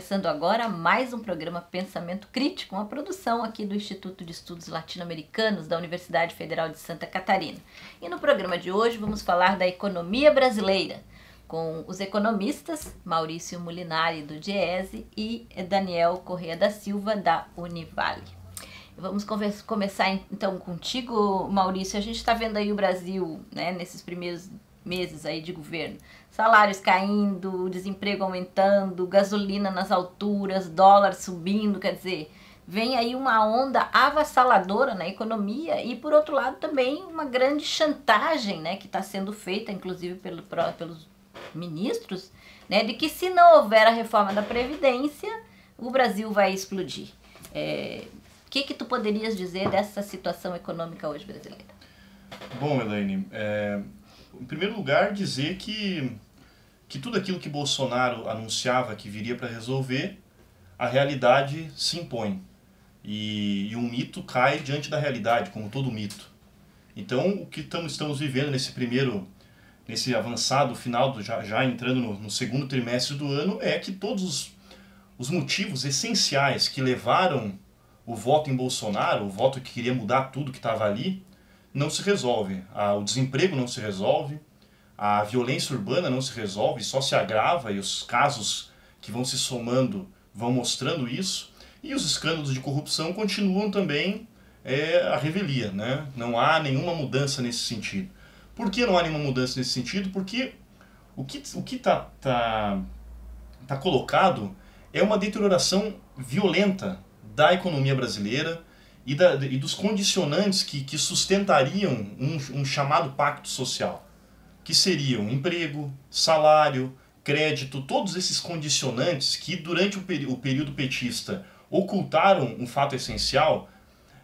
começando agora mais um programa Pensamento Crítico, uma produção aqui do Instituto de Estudos Latino-Americanos da Universidade Federal de Santa Catarina. E no programa de hoje vamos falar da economia brasileira, com os economistas Maurício Molinari, do Diese, e Daniel Correa da Silva, da Univale. Vamos começar então contigo, Maurício. A gente está vendo aí o Brasil, né, nesses primeiros meses aí de governo. Salários caindo, desemprego aumentando, gasolina nas alturas, dólar subindo, quer dizer, vem aí uma onda avassaladora na economia e por outro lado também uma grande chantagem, né, que está sendo feita, inclusive pelo, pelos ministros, né, de que se não houver a reforma da previdência, o Brasil vai explodir. É, o que que tu poderias dizer dessa situação econômica hoje brasileira? Bom, Elaine, é, em primeiro lugar, dizer que, que tudo aquilo que Bolsonaro anunciava que viria para resolver, a realidade se impõe. E, e um mito cai diante da realidade, como todo mito. Então, o que estamos, estamos vivendo nesse primeiro, nesse avançado final, do, já, já entrando no, no segundo trimestre do ano, é que todos os, os motivos essenciais que levaram o voto em Bolsonaro, o voto que queria mudar tudo que estava ali, não se resolve. O desemprego não se resolve, a violência urbana não se resolve, só se agrava e os casos que vão se somando vão mostrando isso. E os escândalos de corrupção continuam também é, a revelia, né? Não há nenhuma mudança nesse sentido. Por que não há nenhuma mudança nesse sentido? Porque o que o que está tá, tá colocado é uma deterioração violenta da economia brasileira, e, da, e dos condicionantes que, que sustentariam um, um chamado pacto social, que seriam emprego, salário, crédito, todos esses condicionantes que durante o, período petista ocultaram um fato essencial,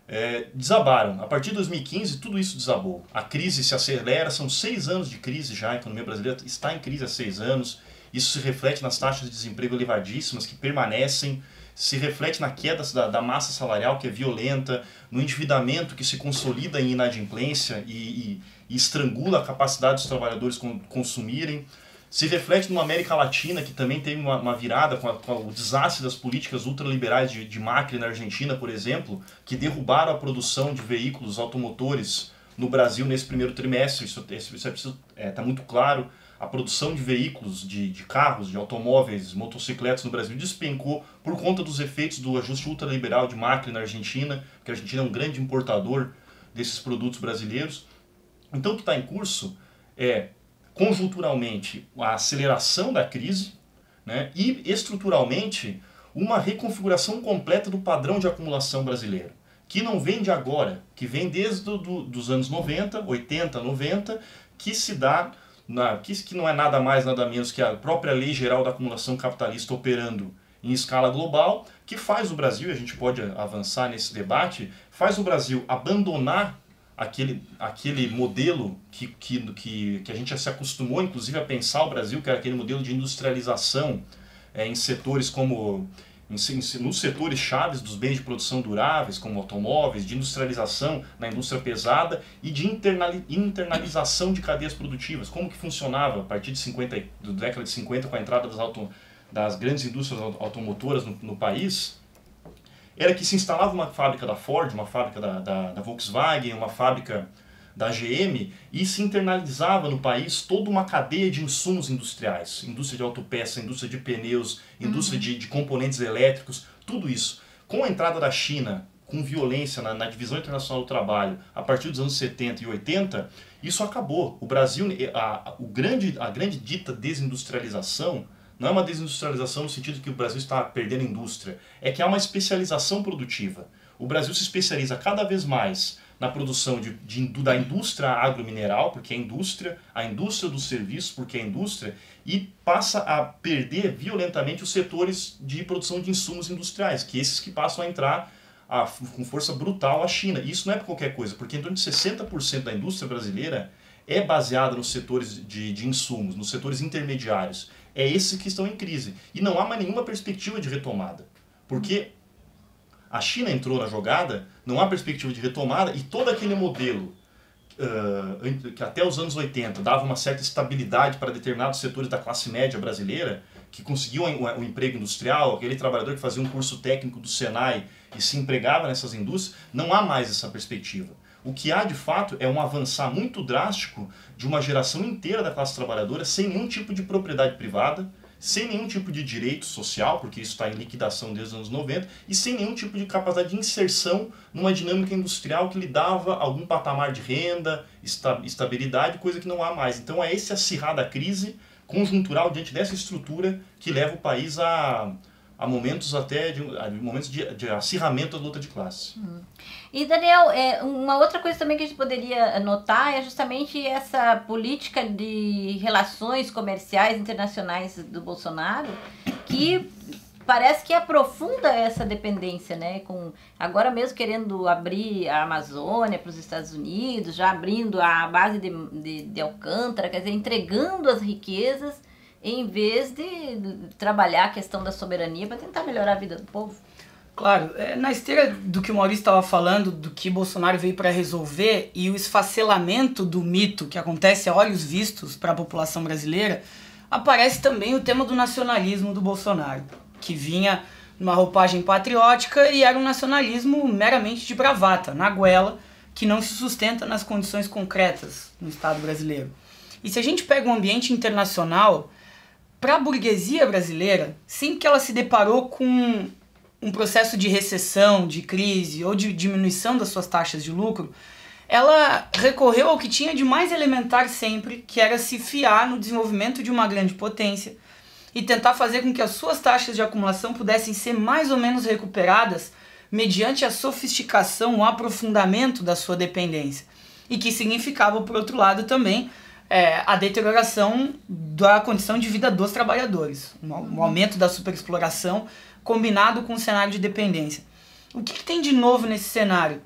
é, desabaram. A partir de 2015, tudo isso desabou. A crise se acelera, são seis anos de crise já, a economia brasileira está em crise há seis anos. Isso se reflete nas taxas de desemprego elevadíssimas que permanecem se reflete na queda da, da massa salarial que é violenta, no endividamento que se consolida em inadimplência e, e, e estrangula a capacidade dos trabalhadores consumirem, se reflete numa América Latina que também teve uma, uma virada com, a, com, o desastre das políticas ultraliberais de, de Macri na Argentina, por exemplo, que derrubaram a produção de veículos automotores no Brasil nesse primeiro trimestre, isso, isso é, é, tá muito claro. A produção de veículos, de, de carros, de automóveis, motocicletas no Brasil despencou por conta dos efeitos do ajuste ultraliberal de Macri na Argentina, porque a Argentina é um grande importador desses produtos brasileiros. Então o que está em curso é, conjunturalmente, a aceleração da crise né, e estruturalmente uma reconfiguração completa do padrão de acumulação brasileiro, que não vem de agora, que vem desde do, dos anos 90, 80, 90, que se dá na, que, que não é nada mais, nada menos que a própria lei geral da acumulação capitalista operando em escala global, que faz o Brasil, e a gente pode avançar nesse debate, faz o Brasil abandonar aquele, aquele modelo que, que, que, que a gente já se acostumou, inclusive, a pensar o Brasil, que era aquele modelo de industrialização é, em setores como nos setores chaves dos bens de produção duráveis, como automóveis, de industrialização na indústria pesada e de internalização de cadeias produtivas. Como que funcionava a partir de 50, da década de 50 com a entrada das, auto, das grandes indústrias automotoras no, no, país, era que se instalava uma fábrica da Ford, uma fábrica da, da, da Volkswagen, uma fábrica da GM e se internalizava no país toda uma cadeia de insumos industriais, indústria de autopeça, indústria de pneus, indústria uhum. de, de, componentes elétricos, tudo isso. Com a entrada da China com violência na, na, divisão internacional do trabalho a partir dos anos 70 e 80, isso acabou. O Brasil, a, o grande, a grande dita desindustrialização não é uma desindustrialização no sentido que o Brasil está perdendo indústria, é que há uma especialização produtiva. O Brasil se especializa cada vez mais na produção de, de, da indústria agromineral, porque é indústria, a indústria dos serviços, porque é indústria, e passa a perder violentamente os setores de produção de insumos industriais, que esses que passam a entrar a, com força brutal a China. E isso não é por qualquer coisa, porque em torno de 60% da indústria brasileira é baseada nos setores de, de insumos, nos setores intermediários. É esses que estão em crise. E não há mais nenhuma perspectiva de retomada. Porque a China entrou na jogada, não há perspectiva de retomada e todo aquele modelo uh, que até os anos 80 dava uma certa estabilidade para determinados setores da classe média brasileira, que conseguiu um, um emprego industrial, aquele trabalhador que fazia um curso técnico do Senai e se empregava nessas indústrias, não há mais essa perspectiva. O que há de fato é um avançar muito drástico de uma geração inteira da classe trabalhadora sem nenhum tipo de propriedade privada, sem nenhum tipo de direito social, porque isso está em liquidação desde os anos 90, e sem nenhum tipo de capacidade de inserção numa dinâmica industrial que lhe dava algum patamar de renda, estabilidade, coisa que não há mais. Então é esse acirrar da crise conjuntural diante dessa estrutura que leva o país a a momentos até de, momentos de, de acirramento da luta de classe. Hum. E Daniel, é, uma outra coisa também que a gente poderia notar é justamente essa política de relações comerciais internacionais do Bolsonaro, que parece que aprofunda essa dependência, né? Com agora mesmo querendo abrir a Amazônia para os Estados Unidos, já abrindo a base de, de, de Alcântara, quer dizer, entregando as riquezas em vez de trabalhar a questão da soberania para tentar melhorar a vida do povo. Claro, é, na esteira do que o Maurício estava falando, do que Bolsonaro veio para resolver e o esfacelamento do mito que acontece a olhos vistos para a população brasileira, aparece também o tema do nacionalismo do Bolsonaro, que vinha numa roupagem patriótica e era um nacionalismo meramente de bravata, na goela, que não se sustenta nas condições concretas no Estado brasileiro. E se a gente pega um ambiente internacional, para a burguesia brasileira, sempre que ela se deparou com um processo de recessão, de crise ou de diminuição das suas taxas de lucro, ela recorreu ao que tinha de mais elementar sempre, que era se fiar no desenvolvimento de uma grande potência e tentar fazer com que as suas taxas de acumulação pudessem ser mais ou menos recuperadas mediante a sofisticação, o aprofundamento da sua dependência. E que significava, por outro lado, também é, a deterioração da condição de vida dos trabalhadores, o aumento da superexploração combinado com o cenário de dependência. O que, que tem de novo nesse cenário?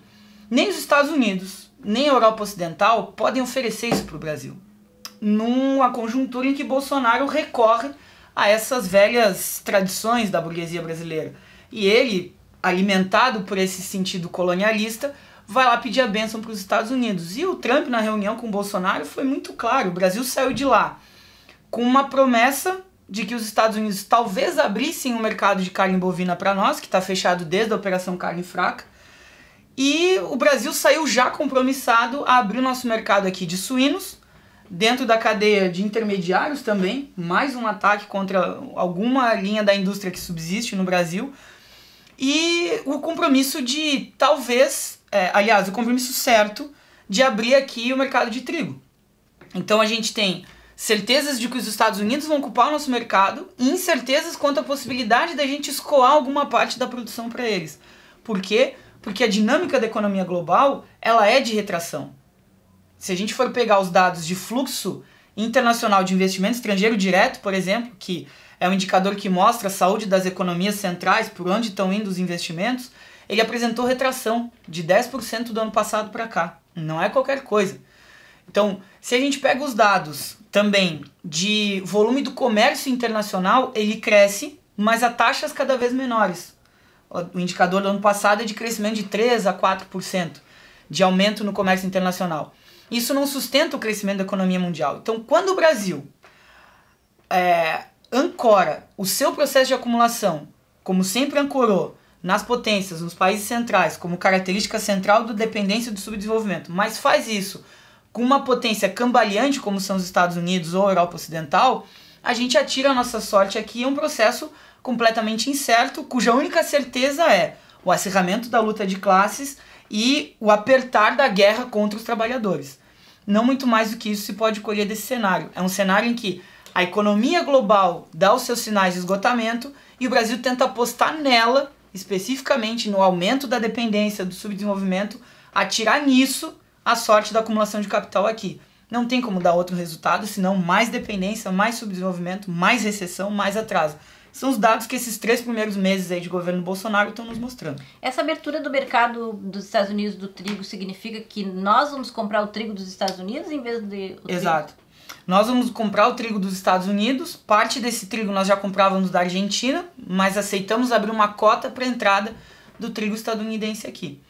Nem os Estados Unidos, nem a Europa Ocidental podem oferecer isso para o Brasil. Numa conjuntura em que Bolsonaro recorre a essas velhas tradições da burguesia brasileira. E ele, alimentado por esse sentido colonialista, vai lá pedir a bênção para os Estados Unidos. E o Trump, na reunião com o Bolsonaro, foi muito claro: o Brasil saiu de lá com uma promessa de que os Estados Unidos talvez abrissem o um mercado de carne bovina para nós, que está fechado desde a Operação Carne Fraca. E o Brasil saiu já compromissado a abrir o nosso mercado aqui de suínos, dentro da cadeia de intermediários também, mais um ataque contra alguma linha da indústria que subsiste no Brasil. E o compromisso de talvez é, aliás, o compromisso certo de abrir aqui o mercado de trigo. Então a gente tem certezas de que os Estados Unidos vão ocupar o nosso mercado e incertezas quanto à possibilidade da gente escoar alguma parte da produção para eles. Por quê? Porque a dinâmica da economia global ela é de retração. Se a gente for pegar os dados de fluxo internacional de investimento estrangeiro direto, por exemplo, que é um indicador que mostra a saúde das economias centrais, por onde estão indo os investimentos, ele apresentou retração de 10% do ano passado para cá. Não é qualquer coisa. Então, se a gente pega os dados também de volume do comércio internacional, ele cresce, mas a taxas cada vez menores. O indicador do ano passado é de crescimento de 3 a 4% de aumento no comércio internacional. Isso não sustenta o crescimento da economia mundial. Então, quando o Brasil é, ancora o seu processo de acumulação, como sempre ancorou, nas potências, nos países centrais, como característica central do dependência do subdesenvolvimento, mas faz isso com uma potência cambaleante, como são os Estados Unidos ou a Europa Ocidental, a gente atira a nossa sorte aqui em um processo completamente incerto, cuja única certeza é o acirramento da luta de classes e o apertar da guerra contra os trabalhadores. Não muito mais do que isso se pode colher desse cenário. É um cenário em que a economia global dá os seus sinais de esgotamento e o Brasil tenta apostar nela especificamente no aumento da dependência do subdesenvolvimento, atirar nisso a sorte da acumulação de capital aqui. Não tem como dar outro resultado senão mais dependência, mais subdesenvolvimento, mais recessão, mais atraso. São os dados que esses três primeiros meses aí de governo Bolsonaro estão nos mostrando. Essa abertura do mercado dos Estados Unidos do trigo significa que nós vamos comprar o trigo dos Estados Unidos em vez de. Exato. Nós vamos comprar o trigo dos Estados Unidos, parte desse trigo nós já comprávamos da Argentina, mas aceitamos abrir uma cota para entrada do trigo estadunidense aqui.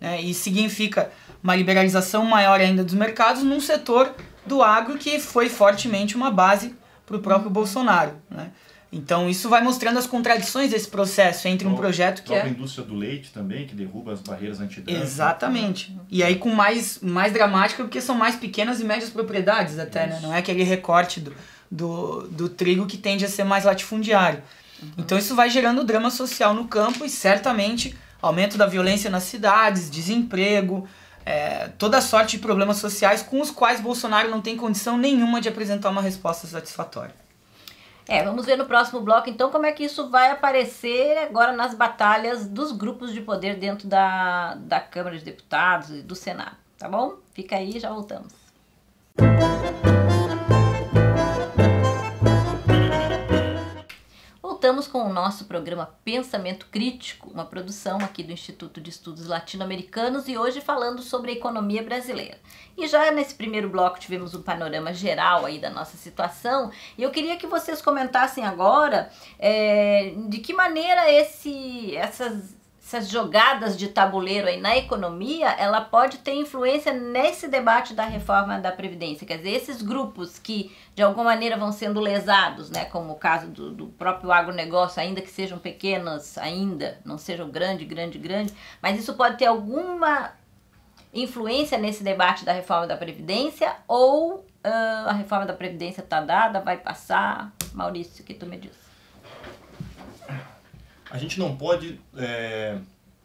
Né? E significa uma liberalização maior ainda dos mercados num setor do agro que foi fortemente uma base para o próprio Bolsonaro. Né? Então isso vai mostrando as contradições desse processo entre um projeto que a é A indústria do leite também, que derruba as barreiras antidumping. Exatamente. E aí com mais mais dramática porque são mais pequenas e médias propriedades até, né? Não é aquele recorte do, do, do trigo que tende a ser mais latifundiário. Uhum. Então isso vai gerando drama social no campo e certamente aumento da violência nas cidades, desemprego, é, toda sorte de problemas sociais com os quais Bolsonaro não tem condição nenhuma de apresentar uma resposta satisfatória. É, vamos ver no próximo bloco então como é que isso vai aparecer agora nas batalhas dos grupos de poder dentro da, da Câmara de Deputados e do Senado, tá bom? Fica aí, já voltamos. Voltamos com o nosso programa Pensamento Crítico, uma produção aqui do Instituto de Estudos Latino-Americanos e hoje falando sobre a economia brasileira. E já nesse primeiro bloco tivemos um panorama geral aí da nossa situação e eu queria que vocês comentassem agora é, de que maneira esse, essas essas jogadas de tabuleiro aí na economia, ela pode ter influência nesse debate da reforma da Previdência. Quer dizer, esses grupos que de alguma maneira vão sendo lesados, né, como o caso do, do próprio agronegócio, ainda que sejam pequenas, ainda, não sejam grande, grande, grande, mas isso pode ter alguma influência nesse debate da reforma da Previdência ou uh, a reforma da Previdência está dada, vai passar? Maurício, o que tu me diz? A gente não pode é,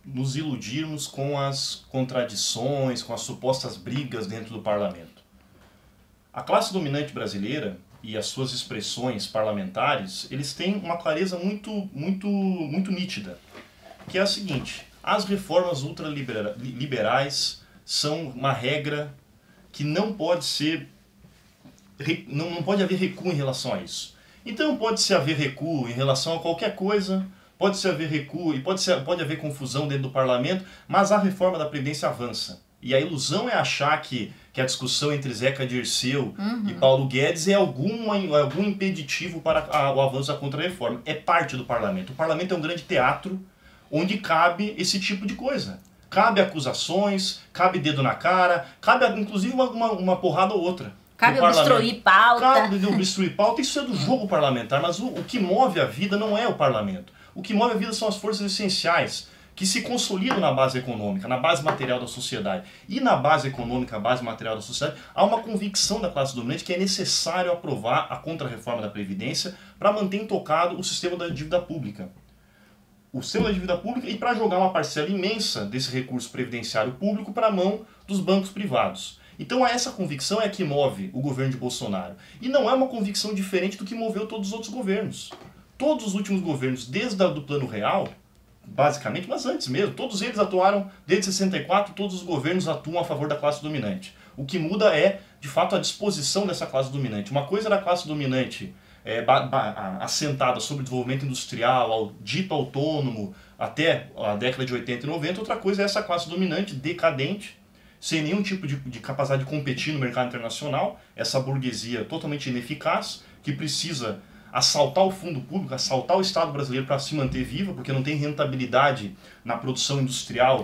nos iludirmos com as contradições, com as supostas brigas dentro do parlamento. A classe dominante brasileira e as suas expressões parlamentares, eles têm uma clareza muito, muito, muito nítida, que é a seguinte: as reformas ultraliberais são uma regra que não pode ser não, pode haver recuo em relação a isso. Então pode se haver recuo em relação a qualquer coisa, pode-se haver recuo e pode, ser, pode haver confusão dentro do parlamento, mas a reforma da Previdência avança. E a ilusão é achar que, que a discussão entre Zeca Dirceu uhum. e Paulo Guedes é algum, algum impeditivo para a, o avanço da contra-reforma. É parte do parlamento. O parlamento é um grande teatro onde cabe esse tipo de coisa. Cabe acusações, cabe dedo na cara, cabe inclusive uma, uma, uma porrada ou outra. Cabe obstruir pauta. Cabe obstruir pauta, isso é do jogo parlamentar, mas o, o que move a vida não é o parlamento. O que move a vida são as forças essenciais que se consolidam na base econômica, na base material da sociedade. E na base econômica, base material da sociedade, há uma convicção da classe dominante que é necessário aprovar a contra-reforma da Previdência para manter intocado o sistema da dívida pública. O sistema da dívida pública e para jogar uma parcela imensa desse recurso previdenciário público para a mão dos bancos privados. Então essa convicção é que move o governo de Bolsonaro. E não é uma convicção diferente do que moveu todos os outros governos todos os últimos governos, desde o do Plano Real, basicamente, mas antes mesmo, todos eles atuaram, desde 64, todos os governos atuam a favor da classe dominante. O que muda é, de fato, a disposição dessa classe dominante. Uma coisa era a classe dominante é, assentada sobre o desenvolvimento industrial, ao, dito autônomo, até a década de 80 e 90, outra coisa é essa classe dominante, decadente, sem nenhum tipo de, de capacidade de competir no mercado internacional, essa burguesia totalmente ineficaz, que precisa assaltar o fundo público, assaltar o Estado brasileiro para se manter vivo, porque não tem rentabilidade na produção industrial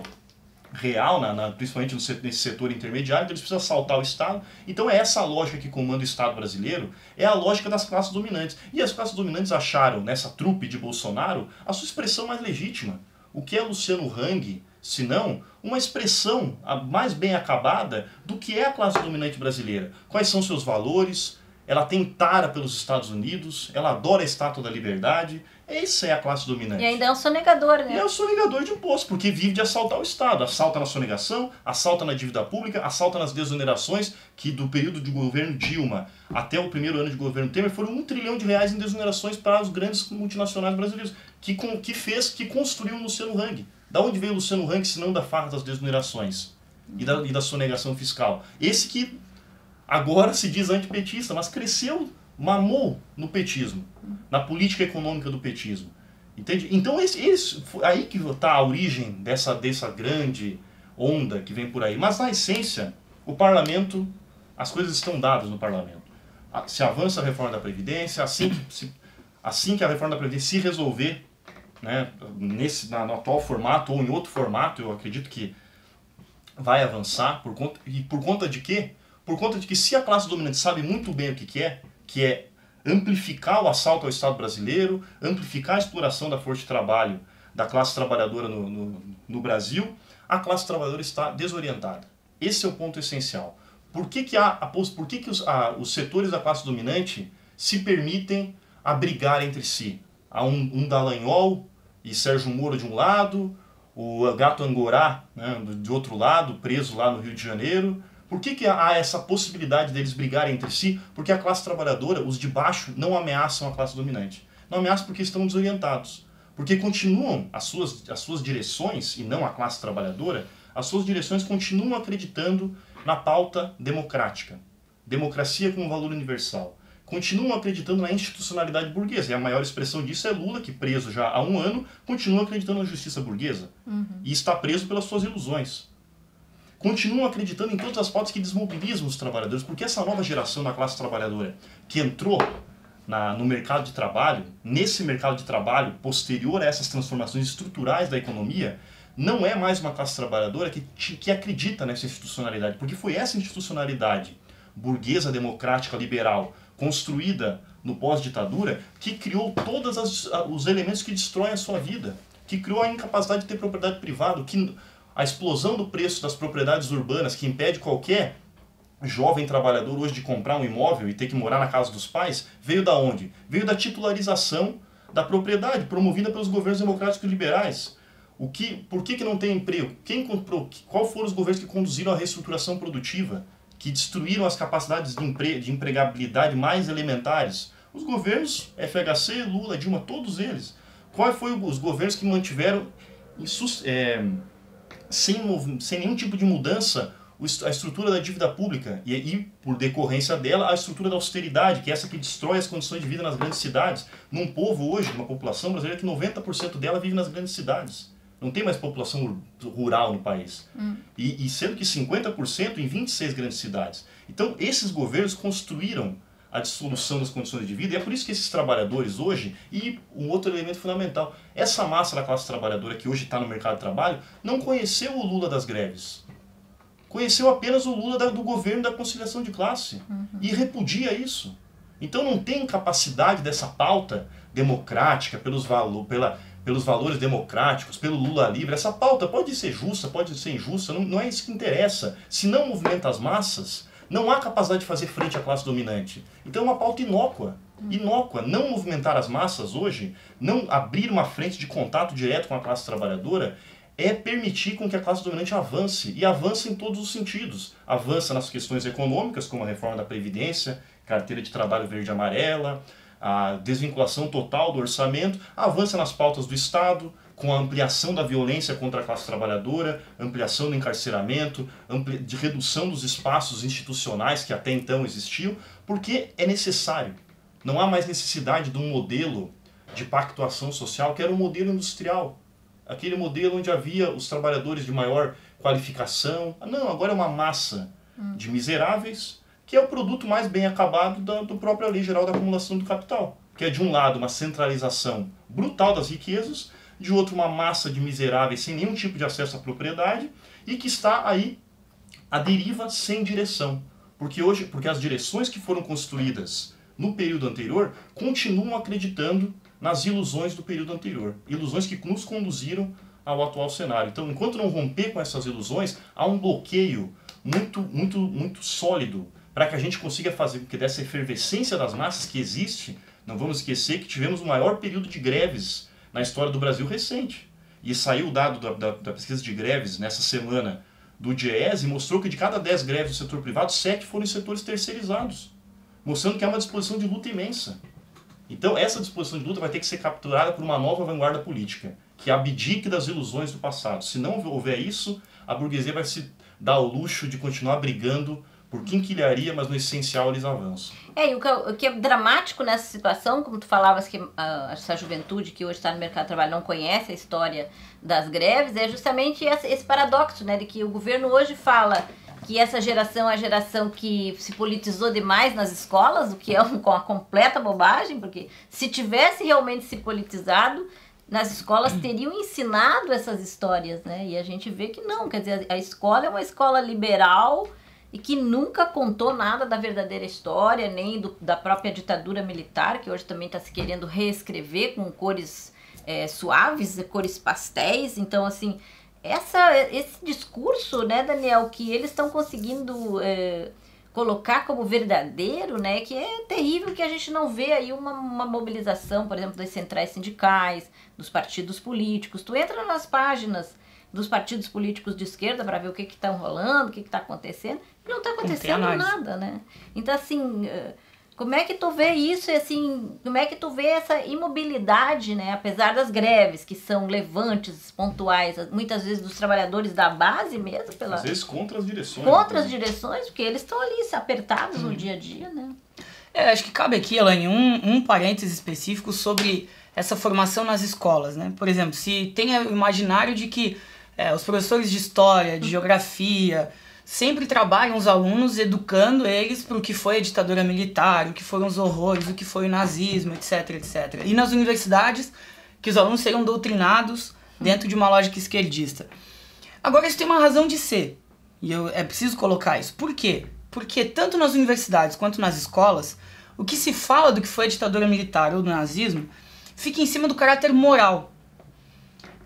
real, na, na, principalmente no, nesse setor intermediário, então eles precisam assaltar o Estado. Então é essa lógica que comanda o Estado brasileiro, é a lógica das classes dominantes. E as classes dominantes acharam, nessa trupe de Bolsonaro, a sua expressão mais legítima. O que é Luciano Hang, se não uma expressão mais bem acabada do que é a classe dominante brasileira? Quais são seus valores? Ela tem tara pelos Estados Unidos, ela adora a estátua da liberdade. Essa é a classe dominante. E ainda é um sonegador, né? E é um sonegador de imposto, porque vive de assaltar o Estado. Assalta na sonegação, assalta na dívida pública, assalta nas desonerações, que do período de governo Dilma até o primeiro ano de governo Temer foram um trilhão de reais em desonerações para os grandes multinacionais brasileiros, que, com, que fez, que construiu o Luciano Hang. Da onde veio o Luciano Hang se não da farra das desonerações e da, e da sonegação fiscal? Esse que agora se diz antipetista, mas cresceu, mamou no petismo, na política econômica do petismo. Entende? Então esse, esse, aí que está a origem dessa, dessa grande onda que vem por aí. Mas na essência, o parlamento, as coisas estão dadas no parlamento. Se avança a reforma da Previdência, assim que, se, assim que a reforma da Previdência se resolver, né, nesse, na, no atual formato ou em outro formato, eu acredito que vai avançar. Por conta, e por conta de quê? Por conta de que se a classe dominante sabe muito bem o que, que é, que é amplificar o assalto ao Estado brasileiro, amplificar a exploração da força de trabalho da classe trabalhadora no, no, no Brasil, a classe trabalhadora está desorientada. Esse é o ponto essencial. Por que, que, há, por que, que os, a, os setores da classe dominante se permitem abrigar entre si? Há um, um Dallagnol e Sérgio Moro de um lado, o Gato Angorá né, de outro lado, preso lá no Rio de Janeiro. Por que, que há essa possibilidade deles brigarem entre si? Porque a classe trabalhadora, os de baixo, não ameaçam a classe dominante. Não ameaçam porque estão desorientados. Porque continuam as suas, as suas direções, e não a classe trabalhadora, as suas direções continuam acreditando na pauta democrática. Democracia como valor universal continuam acreditando na institucionalidade burguesa. E a maior expressão disso é Lula, que preso já há um ano, continua acreditando na justiça burguesa. Uhum. E está preso pelas suas ilusões. Continuam acreditando em todas as pautas que desmobilizam os trabalhadores, porque essa nova geração da classe trabalhadora que entrou na, no mercado de trabalho, nesse mercado de trabalho posterior a essas transformações estruturais da economia, não é mais uma classe trabalhadora que, que acredita nessa institucionalidade, porque foi essa institucionalidade burguesa, democrática, liberal, construída no pós-ditadura que criou todos os elementos que destroem a sua vida, que criou a incapacidade de ter propriedade privada, que a explosão do preço das propriedades urbanas que impede qualquer jovem trabalhador hoje de comprar um imóvel e ter que morar na casa dos pais, veio da onde? Veio da titularização da propriedade promovida pelos governos democráticos liberais. O que, por que, que não tem emprego? Quem comprou? Qual foram os governos que conduziram a reestruturação produtiva? que destruíram as capacidades de, empre de empregabilidade mais elementares. Os governos, FHC, Lula, Dilma, todos eles. Quais foram os governos que mantiveram é, sem, sem nenhum tipo de mudança a estrutura da dívida pública e, e, por decorrência dela, a estrutura da austeridade, que é essa que destrói as condições de vida nas grandes cidades. Num povo hoje, uma população brasileira que 90% dela vive nas grandes cidades. Não tem mais população rural no país. Hum. E, e sendo que 50% em 26 grandes cidades. Então, esses governos construíram a dissolução das condições de vida, e é por isso que esses trabalhadores hoje, e um outro elemento fundamental, essa massa da classe trabalhadora que hoje está no mercado de trabalho, não conheceu o Lula das greves. Conheceu apenas o Lula do governo da conciliação de classe. Uhum. E repudia isso. Então não tem capacidade dessa pauta democrática, pelos valores, pela, pelos valores democráticos, pelo Lula livre. Essa pauta pode ser justa, pode ser injusta, não, não é isso que interessa. Se não movimenta as massas, não há capacidade de fazer frente à classe dominante. Então é uma pauta inócua. Inócua. Não movimentar as massas hoje, não abrir uma frente de contato direto com a classe trabalhadora, é permitir com que a classe dominante avance, e avance em todos os sentidos. Avança nas questões econômicas, como a reforma da Previdência, carteira de trabalho verde e amarela, a desvinculação total do orçamento, avança nas pautas do Estado, com a ampliação da violência contra a classe trabalhadora, ampliação do encarceramento, ampli de redução dos espaços institucionais que até então existiam, porque é necessário. Não há mais necessidade de um modelo de pactuação social que era o um modelo industrial. Aquele modelo onde havia os trabalhadores de maior qualificação. Não, agora é uma massa de miseráveis que é o produto mais bem acabado da do própria Lei Geral da Acumulação do Capital, que é de um lado uma centralização brutal das riquezas, de outro uma massa de miseráveis sem nenhum tipo de acesso à propriedade e que está aí a deriva sem direção, porque hoje, porque as direções que foram construídas no período anterior continuam acreditando nas ilusões do período anterior, ilusões que nos conduziram ao atual cenário. Então, enquanto não romper com essas ilusões, há um bloqueio muito, muito, muito sólido para que a gente consiga fazer que dessa efervescência das massas que existe, não vamos esquecer que tivemos o maior período de greves na história do Brasil recente. E saiu o dado da, da, da pesquisa de greves nessa semana do DIES e mostrou que de cada 10 greves do setor privado, 7 foram em setores terceirizados, mostrando que há uma disposição de luta imensa. Então, essa disposição de luta vai ter que ser capturada por uma nova vanguarda política, que abdique das ilusões do passado. Se não houver isso, a burguesia vai se dar o luxo de continuar brigando por quinquilharia, mas no essencial eles avançam. É, e o que, é, o que é dramático nessa situação, como tu falavas que uh, essa juventude que hoje está no mercado de trabalho não conhece a história das greves, é justamente esse, esse paradoxo, né, de que o governo hoje fala que essa geração é a geração que se politizou demais nas escolas, o que é um, uma completa bobagem, porque se tivesse realmente se politizado, nas escolas teriam ensinado essas histórias, né? E a gente vê que não, quer dizer, a escola é uma escola liberal, e que nunca contou nada da verdadeira história, nem do, da própria ditadura militar, que hoje também está se querendo reescrever com cores é, suaves, cores pastéis. Então, assim, essa, esse discurso, né, Daniel, que eles estão conseguindo é, colocar como verdadeiro, né, que é terrível que a gente não vê aí uma, uma mobilização, por exemplo, das centrais sindicais, dos partidos políticos. Tu entra nas páginas dos partidos políticos de esquerda para ver o que está rolando, o que está acontecendo, não está acontecendo nada, né? Então, assim, eh, como é que tu vê isso, assim, como é que tu vê essa imobilidade, né? Apesar das greves, que são levantes pontuais, muitas vezes dos trabalhadores da base mesmo, pela... Às vezes contra as direções. Contra né? as direções, porque eles estão ali apertados hum. no dia a dia, né? É, acho que cabe aqui, Elaine, um, um parêntese específico sobre essa formação nas escolas, né? Por exemplo, se tem o imaginário de que é, os professores de história, de geografia, sempre trabalham os alunos educando eles para o que foi a ditadura militar, o que foram os horrores, o que foi o nazismo, etc, etc. E nas universidades, que os alunos seriam doutrinados dentro de uma lógica esquerdista. Agora, isso tem uma razão de ser, e eu, é preciso colocar isso. Por quê? Porque tanto nas universidades quanto nas escolas, o que se fala do que foi a ditadura militar ou do nazismo fica em cima do caráter moral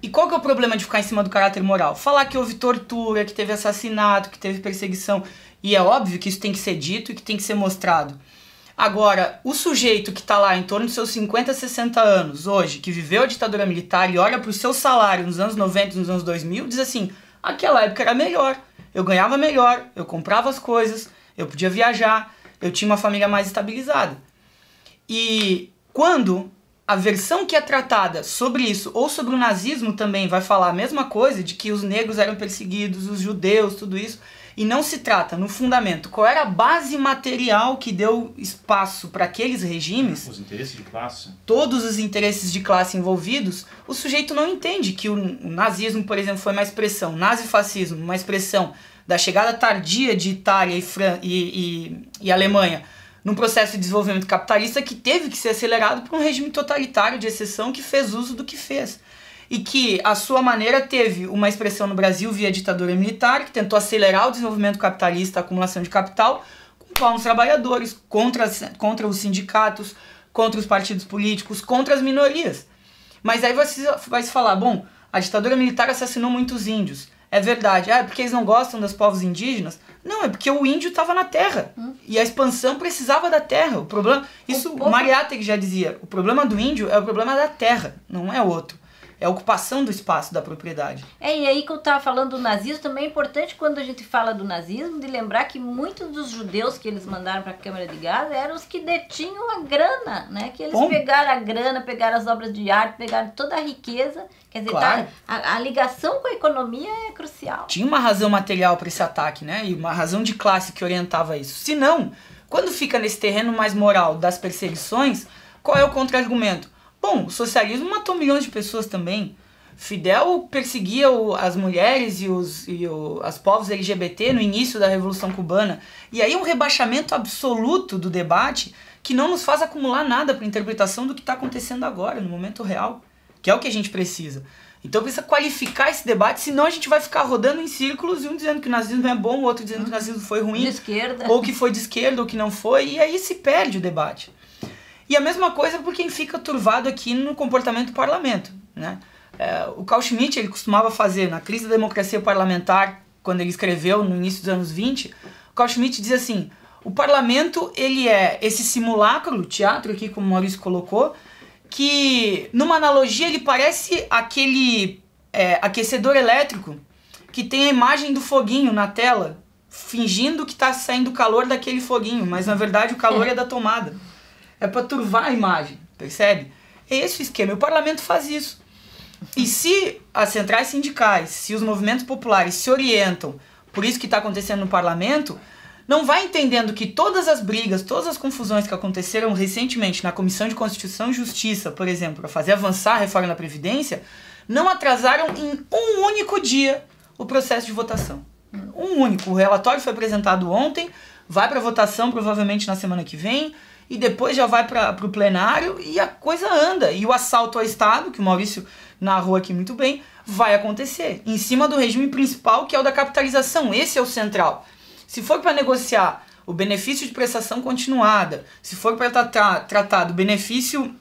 e qual que é o problema de ficar em cima do caráter moral? Falar que houve tortura, que teve assassinato, que teve perseguição. E é óbvio que isso tem que ser dito e que tem que ser mostrado. Agora, o sujeito que está lá em torno dos seus 50, 60 anos hoje, que viveu a ditadura militar e olha para o seu salário nos anos 90 nos anos 2000, diz assim: aquela época era melhor, eu ganhava melhor, eu comprava as coisas, eu podia viajar, eu tinha uma família mais estabilizada. E quando a versão que é tratada sobre isso, ou sobre o nazismo também, vai falar a mesma coisa, de que os negros eram perseguidos, os judeus, tudo isso, e não se trata, no fundamento, qual era a base material que deu espaço para aqueles regimes. Os interesses de classe. Todos os interesses de classe envolvidos, o sujeito não entende que o, o nazismo, por exemplo, foi uma expressão, nazifascismo, uma expressão da chegada tardia de Itália e, Fran e, e, e Alemanha num processo de desenvolvimento capitalista que teve que ser acelerado por um regime totalitário de exceção que fez uso do que fez. E que, a sua maneira, teve uma expressão no Brasil via ditadura militar, que tentou acelerar o desenvolvimento capitalista, a acumulação de capital, com os trabalhadores, contra, contra os sindicatos, contra os partidos políticos, contra as minorias. Mas aí se, vai se falar, bom, a ditadura militar assassinou muitos índios. É verdade. Ah, é porque eles não gostam dos povos indígenas? Não, é porque o índio estava na terra. Hum. E a expansão precisava da terra. O problema. Isso o povo... Mariátegui já dizia. O problema do índio é o problema da terra, não é outro é a ocupação do espaço da propriedade. É, e aí que eu estava falando do nazismo, também é importante quando a gente fala do nazismo, de lembrar que muitos dos judeus que eles mandaram para a Câmara de Gaza eram os que detinham a grana, né? Que eles Bom. pegaram a grana, pegaram as obras de arte, pegaram toda a riqueza. Quer dizer, claro. tá, a, a, ligação com a economia é crucial. Tinha uma razão material para esse ataque, né? E uma razão de classe que orientava isso. Se não, quando fica nesse terreno mais moral das perseguições, qual é o contra-argumento? Bom, o socialismo matou milhões de pessoas também. Fidel perseguia o, as mulheres e, os, e o, as povos LGBT no início da Revolução Cubana. E aí um rebaixamento absoluto do debate que não nos faz acumular nada para a interpretação do que está acontecendo agora, no momento real, que é o que a gente precisa. Então precisa qualificar esse debate, senão a gente vai ficar rodando em círculos e um dizendo que o nazismo é bom, o outro dizendo que o nazismo foi ruim. De esquerda. Ou que foi de esquerda, ou que não foi, e aí se perde o debate. E a mesma coisa por quem fica turvado aqui no comportamento do parlamento. Né? É, o Carl Schmitt ele costumava fazer, na crise da democracia parlamentar, quando ele escreveu no início dos anos 20, o Carl Schmitt diz assim, o parlamento ele é esse simulacro, teatro aqui como o Maurício colocou, que numa analogia ele parece aquele é, aquecedor elétrico que tem a imagem do foguinho na tela, fingindo que está saindo calor daquele foguinho, mas na verdade o calor é da tomada é para turvar a imagem, percebe? É esse o esquema. E o parlamento faz isso. E se as centrais sindicais, se os movimentos populares se orientam por isso que está acontecendo no parlamento, não vai entendendo que todas as brigas, todas as confusões que aconteceram recentemente na Comissão de Constituição e Justiça, por exemplo, para fazer avançar a reforma da Previdência, não atrasaram em um único dia o processo de votação. Um único. O relatório foi apresentado ontem, vai para votação provavelmente na semana que vem e depois já vai para o plenário e a coisa anda. E o assalto ao Estado, que o Maurício narrou aqui muito bem, vai acontecer em cima do regime principal, que é o da capitalização. Esse é o central. Se for para negociar o benefício de prestação continuada, se for para tratar, tratar do benefício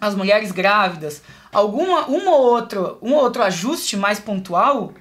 às mulheres grávidas, alguma uma ou outro, um ou outro ajuste mais pontual,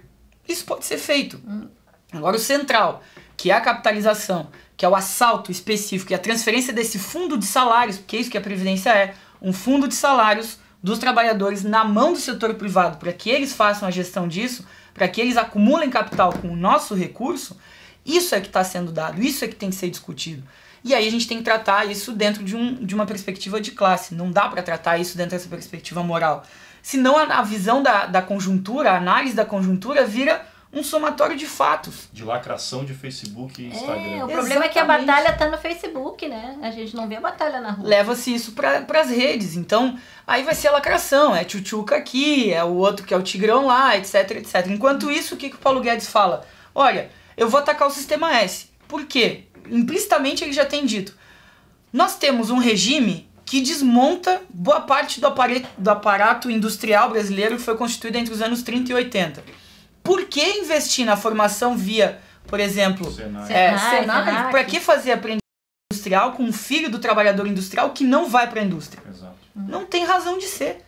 isso pode ser feito. Hum. Agora o central, que é a capitalização, que é o assalto específico e a transferência desse fundo de salários, porque é isso que a previdência é, um fundo de salários dos trabalhadores na mão do setor privado, para que eles façam a gestão disso, para que eles acumulem capital com o nosso recurso, isso é que está sendo dado, isso é que tem que ser discutido. E aí a gente tem que tratar isso dentro de, um, de uma perspectiva de classe. Não dá para tratar isso dentro dessa perspectiva moral. Senão a, a visão da, da conjuntura, a análise da conjuntura vira um somatório de fatos. De lacração de Facebook e Instagram. É, o problema Exatamente. é que a batalha está no Facebook, né? A gente não vê a batalha na rua. Leva-se isso para as redes. Então, aí vai ser a lacração. É tchutchuca aqui, é o outro que é o tigrão lá, etc, etc. Enquanto isso, o que, que o Paulo Guedes fala? Olha, eu vou atacar o sistema S. Por quê? Implicitamente ele já tem dito. Nós temos um regime que desmonta boa parte do aparato, do aparato industrial brasileiro que foi constituído entre os anos 30 e 80 por que investir na formação via, por exemplo, Senai? É, Senai, Para que fazer aprendizagem industrial com um filho do trabalhador industrial que não vai para a indústria? Exato. Não tem razão de ser.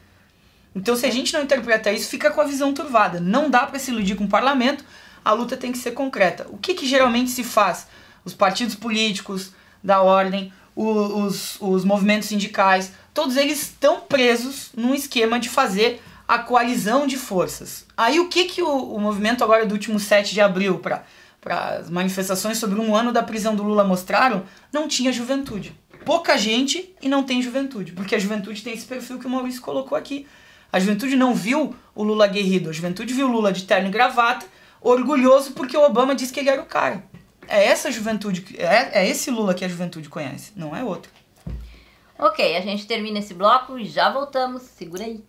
Então, se a gente não interpreta isso, fica com a visão turvada. Não dá para se iludir com o parlamento, a luta tem que ser concreta. O que, que geralmente se faz? Os partidos políticos da ordem, os, os movimentos sindicais, todos eles estão presos num esquema de fazer a coalizão de forças. Aí o que, que o, o movimento agora do último 7 de abril para as manifestações sobre um ano da prisão do Lula mostraram? Não tinha juventude. Pouca gente e não tem juventude, porque a juventude tem esse perfil que o Maurício colocou aqui. A juventude não viu o Lula guerrido, a juventude viu o Lula de terno e gravata, orgulhoso porque o Obama disse que ele era o cara. É essa juventude, é, é esse Lula que a juventude conhece, não é outro. Ok, a gente termina esse bloco e já voltamos. Segura aí.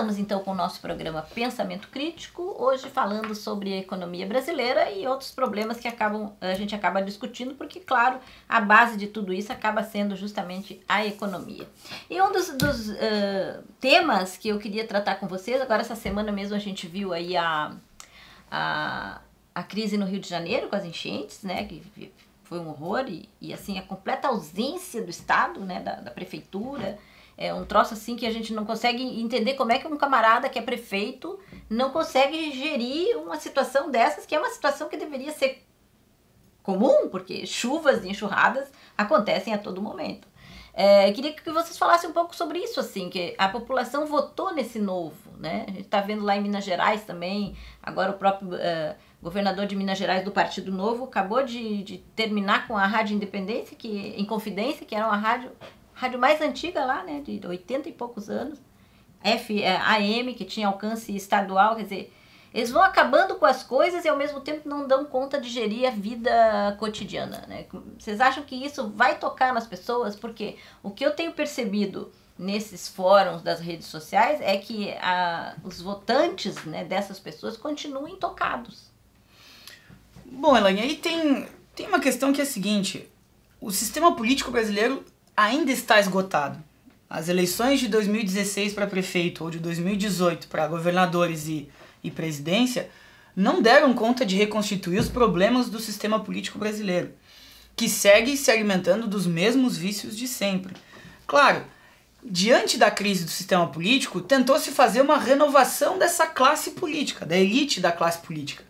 Voltamos então com o nosso programa Pensamento Crítico, hoje falando sobre a economia brasileira e outros problemas que acabam, a gente acaba discutindo, porque, claro, a base de tudo isso acaba sendo justamente a economia. E um dos, dos uh, temas que eu queria tratar com vocês, agora essa semana mesmo a gente viu aí a, a, a crise no Rio de Janeiro com as enchentes, né, que foi um horror e, e assim a completa ausência do Estado, né, da, da prefeitura, é um troço assim que a gente não consegue entender como é que um camarada que é prefeito não consegue gerir uma situação dessas, que é uma situação que deveria ser comum, porque chuvas e enxurradas acontecem a todo momento. É, queria que vocês falassem um pouco sobre isso, assim, que a população votou nesse novo, né? A gente está vendo lá em Minas Gerais também, agora o próprio uh, governador de Minas Gerais do Partido Novo, acabou de, de terminar com a Rádio Independência, que em Confidência, que era uma rádio, rádio mais antiga lá, né, de 80 e poucos anos, F, é, AM, que tinha alcance estadual, quer dizer, eles vão acabando com as coisas e ao mesmo tempo não dão conta de gerir a vida cotidiana, né? Vocês acham que isso vai tocar nas pessoas? Porque o que eu tenho percebido nesses fóruns das redes sociais é que a, os votantes né, dessas pessoas continuam tocados. Bom, Elaine, aí tem, tem uma questão que é a seguinte: o sistema político brasileiro ainda está esgotado. As eleições de 2016 para prefeito ou de 2018 para governadores e, e presidência não deram conta de reconstituir os problemas do sistema político brasileiro, que segue se alimentando dos mesmos vícios de sempre. Claro, diante da crise do sistema político, tentou-se fazer uma renovação dessa classe política, da elite da classe política.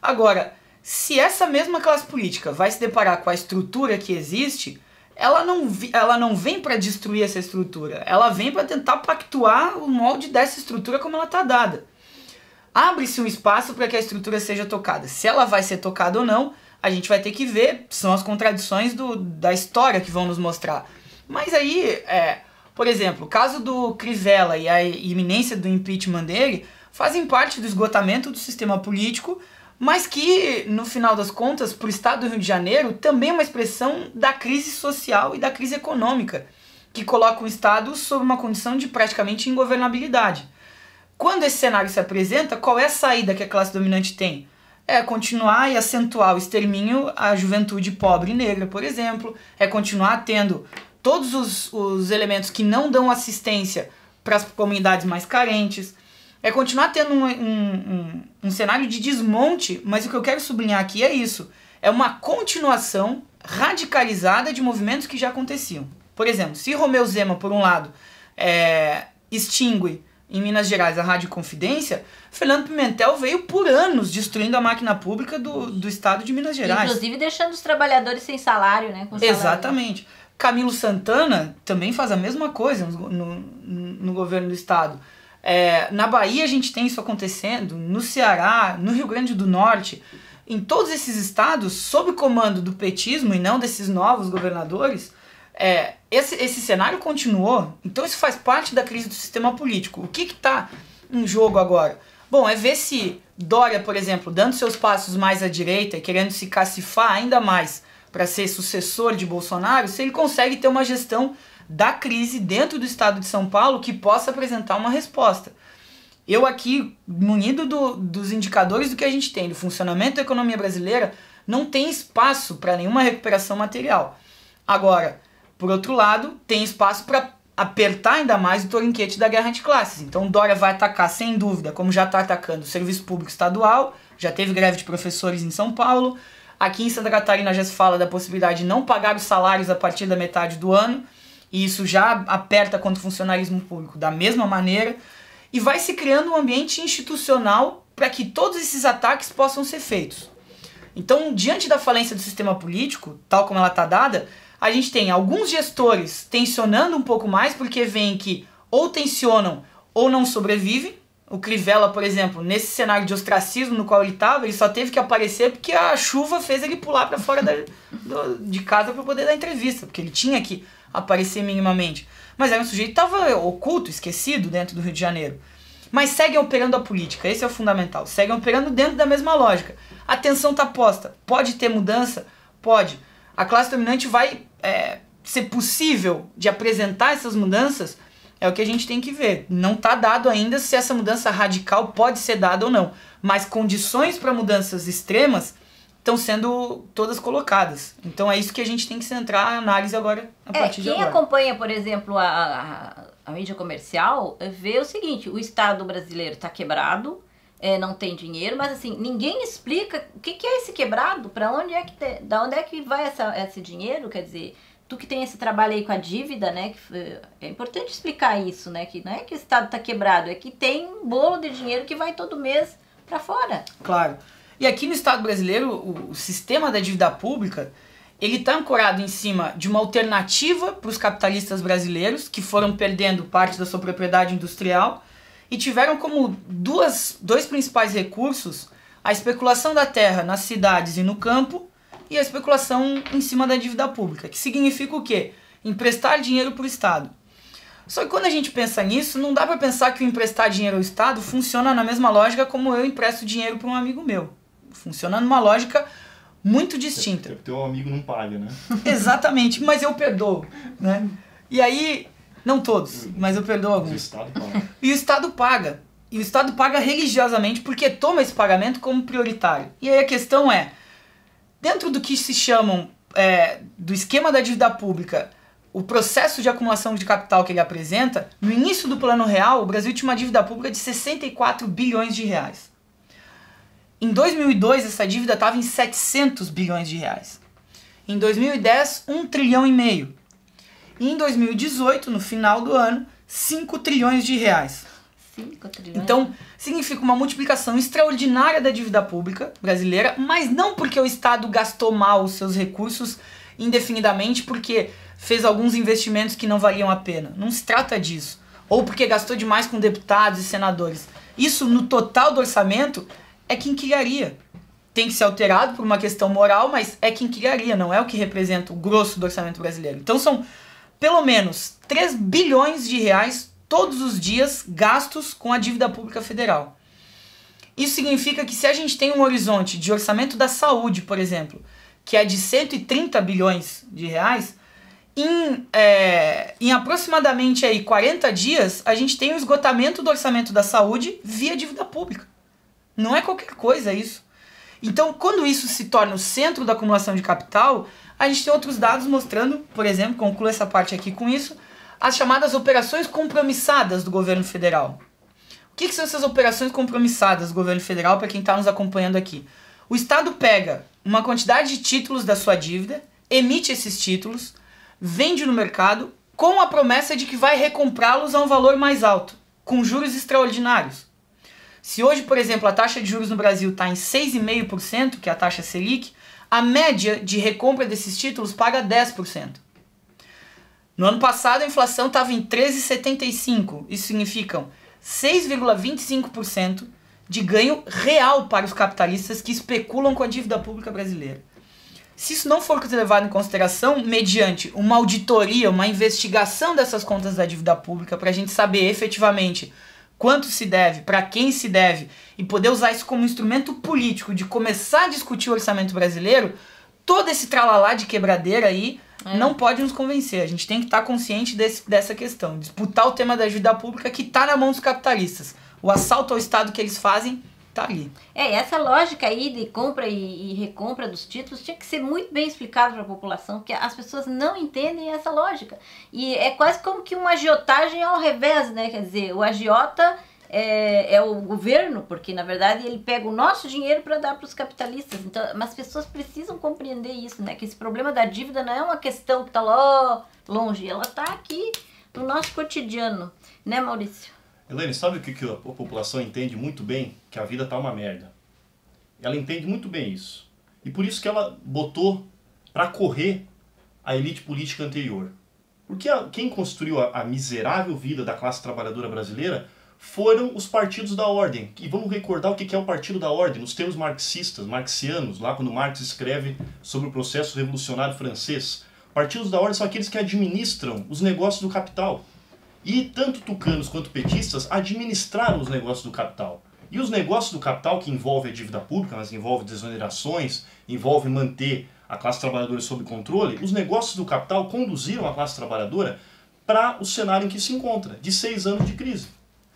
Agora, se essa mesma classe política vai se deparar com a estrutura que existe, ela não, ela não vem para destruir essa estrutura, ela vem para tentar pactuar o molde dessa estrutura como ela está dada. Abre-se um espaço para que a estrutura seja tocada. Se ela vai ser tocada ou não, a gente vai ter que ver, são as contradições do, da história que vão nos mostrar. Mas aí, é, por exemplo, o caso do Crivella e a iminência do impeachment dele fazem parte do esgotamento do sistema político mas que, no final das contas, para o estado do Rio de Janeiro, também é uma expressão da crise social e da crise econômica, que coloca o estado sob uma condição de praticamente ingovernabilidade. Quando esse cenário se apresenta, qual é a saída que a classe dominante tem? É continuar e acentuar o extermínio à juventude pobre e negra, por exemplo, é continuar tendo todos os, os elementos que não dão assistência para as comunidades mais carentes, é continuar tendo um, um, um, um cenário de desmonte, mas o que eu quero sublinhar aqui é isso. É uma continuação radicalizada de movimentos que já aconteciam. Por exemplo, se Romeu Zema, por um lado, é, extingue em Minas Gerais a Rádio Confidência, Fernando Pimentel veio por anos destruindo a máquina pública do, do estado de Minas Gerais. Inclusive deixando os trabalhadores sem salário, né? Salário. Exatamente. Camilo Santana também faz a mesma coisa no, no, no governo do estado. É, na Bahia a gente tem isso acontecendo, no Ceará, no Rio Grande do Norte, em todos esses estados, sob comando do petismo e não desses novos governadores, é, esse, esse cenário continuou. Então isso faz parte da crise do sistema político. O que está em jogo agora? Bom, é ver se Dória, por exemplo, dando seus passos mais à direita e querendo se cacifar ainda mais para ser sucessor de Bolsonaro, se ele consegue ter uma gestão da crise dentro do estado de São Paulo que possa apresentar uma resposta. Eu aqui, munido do, dos indicadores do que a gente tem do funcionamento da economia brasileira, não tem espaço para nenhuma recuperação material. Agora, por outro lado, tem espaço para apertar ainda mais o torinquete da guerra de classes. Então Dória vai atacar, sem dúvida, como já está atacando o serviço público estadual, já teve greve de professores em São Paulo. Aqui em Santa Catarina já se fala da possibilidade de não pagar os salários a partir da metade do ano, e isso já aperta contra o funcionalismo público da mesma maneira e vai se criando um ambiente institucional para que todos esses ataques possam ser feitos. Então, diante da falência do sistema político, tal como ela está dada, a gente tem alguns gestores tensionando um pouco mais, porque veem que ou tensionam ou não sobrevivem. O Crivella, por exemplo, nesse cenário de ostracismo no qual ele estava, ele só teve que aparecer porque a chuva fez ele pular para fora da, do, de casa para poder dar entrevista, porque ele tinha que aparecer minimamente. Mas era um sujeito que estava oculto, esquecido dentro do Rio de Janeiro. Mas seguem operando a política, esse é o fundamental. Seguem operando dentro da mesma lógica. A atenção está posta. Pode ter mudança? Pode. A classe dominante vai é, ser possível de apresentar essas mudanças? É o que a gente tem que ver. Não está dado ainda se essa mudança radical pode ser dada ou não. Mas condições para mudanças extremas estão sendo todas colocadas. Então é isso que a gente tem que centrar a análise agora, a é, partir de agora. Quem acompanha, por exemplo, a, a, a, mídia comercial, vê o seguinte, o Estado brasileiro está quebrado, é, não tem dinheiro, mas assim, ninguém explica o que, que é esse quebrado, para onde é que te, da onde é que vai essa, esse dinheiro, quer dizer, tu que tem esse trabalho aí com a dívida, né, que, é importante explicar isso, né, que não é que o Estado está quebrado, é que tem um bolo de dinheiro que vai todo mês para fora. Claro. E aqui no Estado brasileiro, o, sistema da dívida pública, ele está ancorado em cima de uma alternativa para os capitalistas brasileiros, que foram perdendo parte da sua propriedade industrial, e tiveram como duas, dois principais recursos a especulação da terra nas cidades e no campo, e a especulação em cima da dívida pública, que significa o quê? Emprestar dinheiro para o Estado. Só que quando a gente pensa nisso, não dá para pensar que o emprestar dinheiro ao Estado funciona na mesma lógica como eu empresto dinheiro para um amigo meu. Funciona numa lógica muito distinta. Teu amigo não paga, né? Exatamente, mas eu perdoo, né? E aí, não todos, mas eu perdoo alguns. O Estado paga. E o Estado paga. E o Estado paga religiosamente porque toma esse pagamento como prioritário. E aí a questão é, dentro do que se chamam é, do esquema da dívida pública, o processo de acumulação de capital que ele apresenta, no início do plano real, o Brasil tinha uma dívida pública de 64 bilhões de reais. Em 2002, essa dívida estava em 700 bilhões de reais. Em 2010, 1 trilhão e meio. E em 2018, no final do ano, 5 trilhões de reais. 5 trilhões. Então, significa uma multiplicação extraordinária da dívida pública brasileira, mas não porque o Estado gastou mal os seus recursos indefinidamente, porque fez alguns investimentos que não valiam a pena. Não se trata disso. Ou porque gastou demais com deputados e senadores. Isso, no total do orçamento, é quem criaria. Tem que ser alterado por uma questão moral, mas é quem criaria, não é o que representa o grosso do orçamento brasileiro. Então são pelo menos 3 bilhões de reais todos os dias gastos com a dívida pública federal. Isso significa que se a gente tem um horizonte de orçamento da saúde, por exemplo, que é de 130 bilhões de reais, em, é, em aproximadamente aí 40 dias, a gente tem o esgotamento do orçamento da saúde via dívida pública. Não é qualquer coisa isso. Então, quando isso se torna o centro da acumulação de capital, a gente tem outros dados mostrando, por exemplo, concluo essa parte aqui com isso, as chamadas operações compromissadas do governo federal. O que, que são essas operações compromissadas do governo federal para quem está nos acompanhando aqui? O Estado pega uma quantidade de títulos da sua dívida, emite esses títulos, vende no mercado com a promessa de que vai recomprá-los a um valor mais alto, com juros extraordinários. Se hoje, por exemplo, a taxa de juros no Brasil está em 6,5%, que é a taxa Selic, a média de recompra desses títulos paga 10%. No ano passado, a inflação estava em 13,75%. Isso significa 6,25% de ganho real para os capitalistas que especulam com a dívida pública brasileira. Se isso não for levado em consideração, mediante uma auditoria, uma investigação dessas contas da dívida pública, para a gente saber efetivamente quanto se deve, para quem se deve, e poder usar isso como instrumento político de começar a discutir o orçamento brasileiro, todo esse tralalá de quebradeira aí é. não pode nos convencer. A gente tem que estar consciente desse, dessa questão. Disputar o tema da dívida pública que está na mão dos capitalistas. O assalto ao Estado que eles fazem tá ali. É, essa lógica aí de compra e, e recompra dos títulos tinha que ser muito bem explicada para a população, porque as pessoas não entendem essa lógica. E é quase como que uma agiotagem ao revés, né? Quer dizer, o agiota é, é o governo, porque na verdade ele pega o nosso dinheiro para dar para os capitalistas. Então, mas as pessoas precisam compreender isso, né? Que esse problema da dívida não é uma questão que está lá longe, ela está aqui no nosso cotidiano, né, Maurício? Elaine, sabe o que, que a população entende muito bem? Que a vida tá uma merda. Ela entende muito bem isso. E por isso que ela botou para correr a elite política anterior. Porque a, quem construiu a, a, miserável vida da classe trabalhadora brasileira foram os partidos da ordem. E vamos recordar o que é o partido da ordem, nos termos marxistas, marxianos, lá quando Marx escreve sobre o processo revolucionário francês. Partidos da ordem são aqueles que administram os negócios do capital. E tanto tucanos quanto petistas administraram os negócios do capital. E os negócios do capital, que envolvem a dívida pública, mas envolvem desonerações, envolvem manter a classe trabalhadora sob controle, os negócios do capital conduziram a classe trabalhadora para o cenário em que se encontra, de seis anos de crise.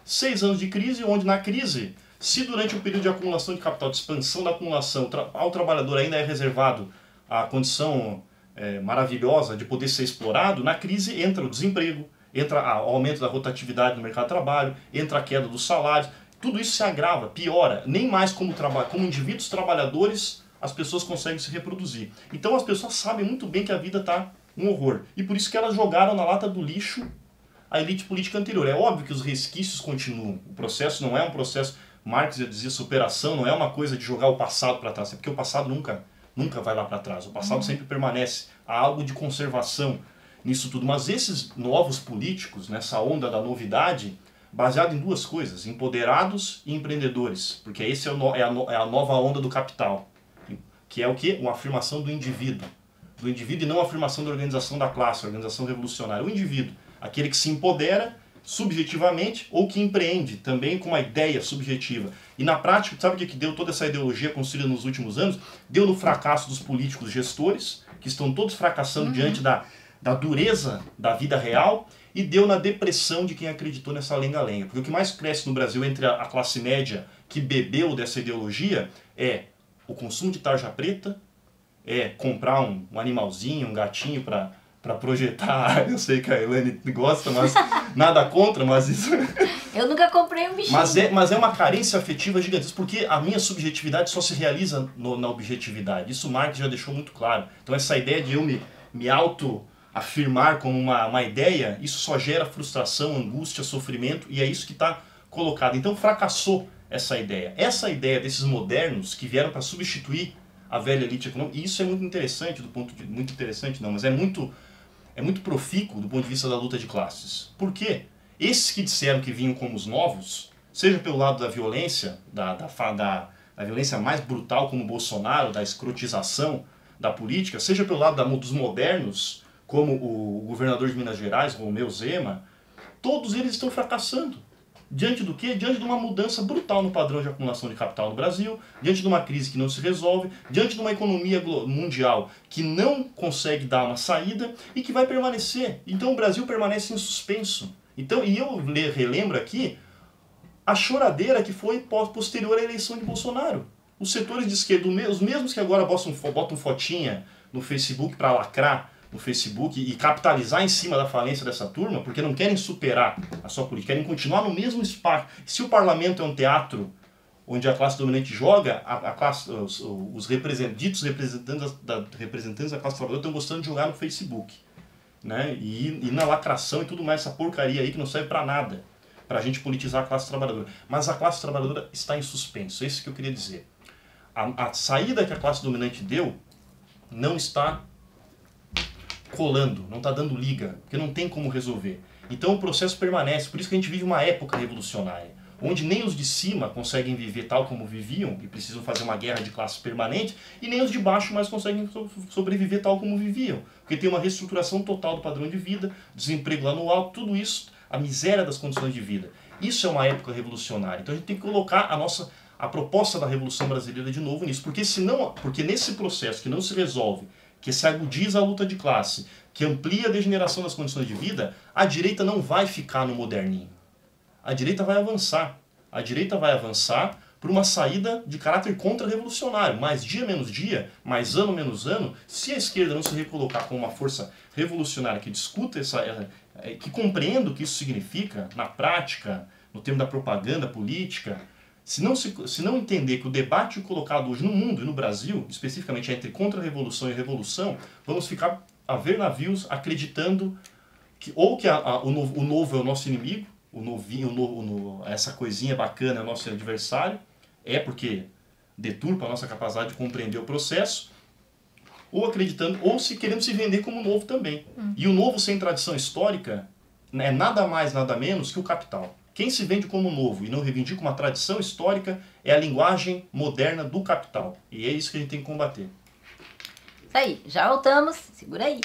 Seis anos de crise, onde na crise, se durante o período de acumulação de capital, de expansão da acumulação, ao trabalhador ainda é reservado a condição é, maravilhosa de poder ser explorado, na crise entra o desemprego, entra o aumento da rotatividade no mercado de trabalho, entra a queda dos salários, tudo isso se agrava, piora. Nem mais como, como indivíduos trabalhadores as pessoas conseguem se reproduzir. Então as pessoas sabem muito bem que a vida está um horror. E por isso que elas jogaram na lata do lixo a elite política anterior. É óbvio que os resquícios continuam. O processo não é um processo, Marx ia dizer, superação, não é uma coisa de jogar o passado para trás, é porque o passado nunca, nunca vai lá para trás. O passado uhum. sempre permanece. Há algo de conservação nisso tudo. Mas esses novos políticos, nessa onda da novidade, baseado em duas coisas, empoderados e empreendedores, porque esse é, o, é, a, é a nova onda do capital, que é o que? Uma afirmação do indivíduo. Do indivíduo e não a afirmação da organização da classe, a organização revolucionária. O indivíduo, aquele que se empodera subjetivamente ou que empreende também com uma ideia subjetiva. E na prática, sabe o que, que deu toda essa ideologia construída nos últimos anos? Deu no fracasso dos políticos gestores, que estão todos fracassando uhum. diante da da dureza da vida real e deu na depressão de quem acreditou nessa lenga-lenga. Porque o que mais cresce no Brasil entre a classe média que bebeu dessa ideologia é o consumo de tarja preta, é comprar um, um animalzinho, um gatinho para para projetar. Eu sei que a Helene gosta, mas nada contra, mas isso. Eu nunca comprei um bichinho. Mas é, mas é uma carência afetiva gigantesca, porque a minha subjetividade só se realiza no, na objetividade. Isso o Marx já deixou muito claro. Então essa ideia de eu me, me auto afirmar como uma, uma ideia, isso só gera frustração, angústia, sofrimento, e é isso que está colocado. Então fracassou essa ideia. Essa ideia desses modernos que vieram para substituir a velha elite econômica, e isso é muito interessante do ponto de muito interessante não, mas é muito é muito profícuo do ponto de vista da luta de classes. Por quê? Esses que disseram que vinham como os novos, seja pelo lado da violência, da, da, da, da violência mais brutal como Bolsonaro, da escrotização da política, seja pelo lado da, dos modernos, como o governador de Minas Gerais, Romeu Zema, todos eles estão fracassando. Diante do quê? Diante de uma mudança brutal no padrão de acumulação de capital no Brasil, diante de uma crise que não se resolve, diante de uma economia mundial que não consegue dar uma saída e que vai permanecer. Então o Brasil permanece em suspenso. Então, e eu relembro aqui a choradeira que foi posterior à eleição de Bolsonaro. Os setores de esquerda, os mesmos que agora botam fotinha no Facebook para lacrar no Facebook e capitalizar em cima da falência dessa turma, porque não querem superar a sua política, querem continuar no mesmo espaço. Se o parlamento é um teatro onde a classe dominante joga, a, a classe, os, os represent, ditos representantes da, representantes da classe trabalhadora estão gostando de jogar no Facebook. Né? E, e na lacração e tudo mais, essa porcaria aí que não serve para nada, para a gente politizar a classe trabalhadora. Mas a classe trabalhadora está em suspenso, é isso que eu queria dizer. A, a saída que a classe dominante deu não está colando, não está dando liga, porque não tem como resolver. Então o processo permanece, por isso que a gente vive uma época revolucionária onde nem os de cima conseguem viver tal como viviam e precisam fazer uma guerra de classe permanente, e nem os de baixo mais conseguem sobreviver tal como viviam, porque tem uma reestruturação total do padrão de vida, desemprego lá no alto, tudo isso, a miséria das condições de vida. Isso é uma época revolucionária. Então a gente tem que colocar a nossa a proposta da revolução brasileira de novo nisso, porque senão, porque nesse processo que não se resolve, que se agudiza a luta de classe, que amplia a degeneração das condições de vida, a direita não vai ficar no moderninho a direita vai avançar. A direita vai avançar por uma saída de caráter contra-revolucionário. Mais dia menos dia, mais ano menos ano, se a esquerda não se recolocar como uma força revolucionária que discuta essa. É, que compreenda o que isso significa na prática, no termo da propaganda política, se não, se, se não entender que o debate colocado hoje no mundo e no Brasil, especificamente entre contra-revolução e revolução, vamos ficar a ver navios acreditando que ou que a, a, o, novo, o novo é o nosso inimigo, o novinho, o novo, essa coisinha bacana é o nosso adversário, é porque deturpa a nossa capacidade de compreender o processo, ou acreditando, ou se querendo se vender como novo também. Hum. E o novo sem tradição histórica é nada mais, nada menos que o capital. Quem se vende como novo e não reivindica uma tradição histórica é a linguagem moderna do capital. E é isso que a gente tem que combater. Isso aí, já voltamos. Segura aí.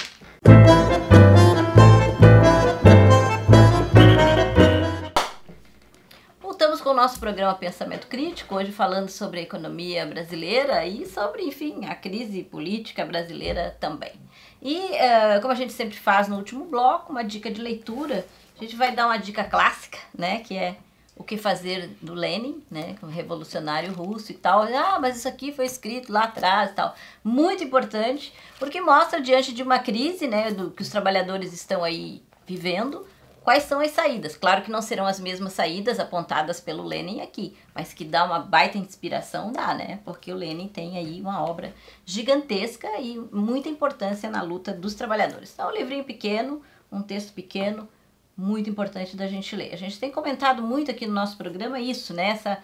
com o nosso programa Pensamento Crítico, hoje falando sobre a economia brasileira e sobre, enfim, a crise política brasileira também. E, uh, como a gente sempre faz no último bloco, uma dica de leitura, a gente vai dar uma dica clássica, né, que é o que fazer do Lenin, né, revolucionário russo e tal. Ah, mas isso aqui foi escrito lá atrás e tal. Muito importante, porque mostra diante de uma crise, né, do que os trabalhadores estão aí vivendo, Quais são as saídas? Claro que não serão as mesmas saídas apontadas pelo Lenin aqui, mas que dá uma baita inspiração, dá, né? Porque o Lenin tem aí uma obra gigantesca e muita importância na luta dos trabalhadores. Então, um livrinho pequeno, um texto pequeno, muito importante da gente ler. A gente tem comentado muito aqui no nosso programa isso, né? Essa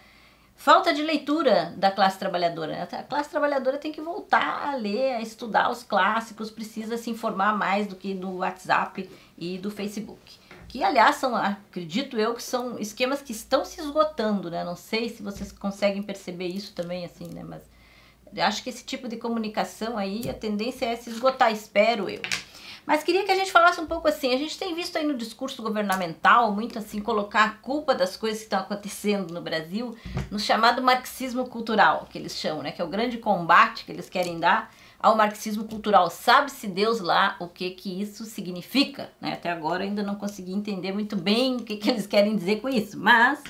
falta de leitura da classe trabalhadora. A classe trabalhadora tem que voltar a ler, a estudar os clássicos, precisa se informar mais do que no WhatsApp e do Facebook que aliás são, acredito eu, que são esquemas que estão se esgotando, né? Não sei se vocês conseguem perceber isso também, assim, né? Mas acho que esse tipo de comunicação aí, a tendência é se esgotar, espero eu. Mas queria que a gente falasse um pouco assim, a gente tem visto aí no discurso governamental muito assim colocar a culpa das coisas que estão acontecendo no Brasil no chamado marxismo cultural, que eles chamam, né, que é o grande combate que eles querem dar ao marxismo cultural. Sabe-se Deus lá o que que isso significa, né? Até agora ainda não consegui entender muito bem o que, que eles querem dizer com isso, mas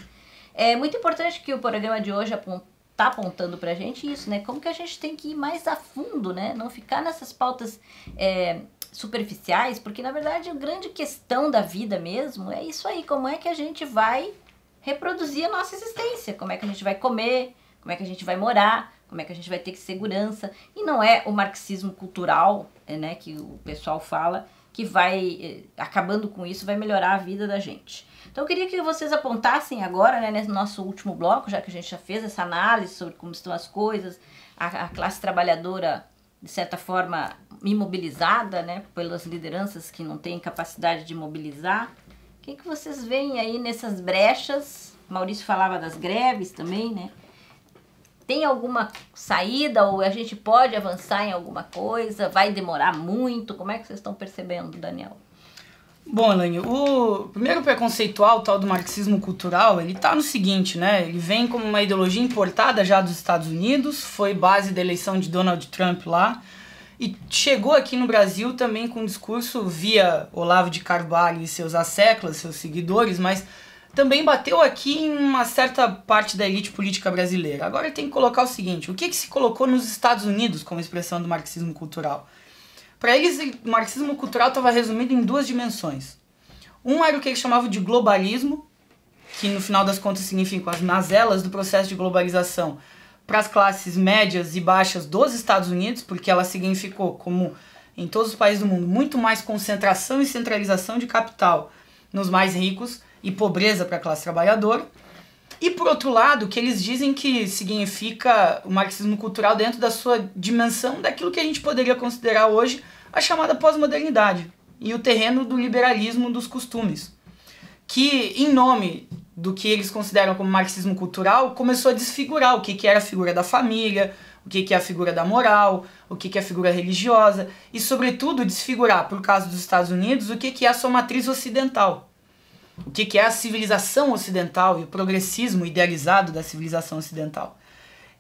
é muito importante que o programa de hoje está apontando para a gente isso, né? Como que a gente tem que ir mais a fundo, né? Não ficar nessas pautas é, superficiais, porque na verdade a grande questão da vida mesmo é isso aí, como é que a gente vai reproduzir a nossa existência, como é que a gente vai comer, como é que a gente vai morar, como é que a gente vai ter segurança. E não é o marxismo cultural, é, né, que o pessoal fala, que vai, eh, acabando com isso, vai melhorar a vida da gente. Então eu queria que vocês apontassem agora, né, nesse nosso último bloco, já que a gente já fez essa análise sobre como estão as coisas, a, a classe trabalhadora, de certa forma, imobilizada, né, pelas lideranças que não têm capacidade de mobilizar. O que, que vocês veem aí nessas brechas? Maurício falava das greves também, né? tem alguma saída ou a gente pode avançar em alguma coisa? Vai demorar muito? Como é que vocês estão percebendo, Daniel? Bom, Elaine, o primeiro preconceitual, tal do marxismo cultural, ele tá no seguinte, né? Ele vem como uma ideologia importada já dos Estados Unidos, foi base da eleição de Donald Trump lá, e chegou aqui no Brasil também com um discurso via Olavo de Carvalho e seus asseclas, seus seguidores, mas também bateu aqui em uma certa parte da elite política brasileira. Agora tem que colocar o seguinte: o que, que se colocou nos Estados Unidos como expressão do marxismo cultural? Para eles, o marxismo cultural estava resumido em duas dimensões. Um era o que eles chamavam de globalismo, que no final das contas significam as mazelas do processo de globalização para as classes médias e baixas dos Estados Unidos, porque ela significou, como em todos os países do mundo, muito mais concentração e centralização de capital nos mais ricos e pobreza para a classe trabalhadora. E por outro lado, que eles dizem que significa o marxismo cultural dentro da sua dimensão daquilo que a gente poderia considerar hoje a chamada pós-modernidade e o terreno do liberalismo dos costumes, que em nome do que eles consideram como marxismo cultural começou a desfigurar o que, que era a figura da família, o que, que é a figura da moral, o que, que é a figura religiosa e, sobretudo, desfigurar, por caso dos Estados Unidos, o que, que é a sua matriz ocidental o que, que é a civilização ocidental e o progressismo idealizado da civilização ocidental.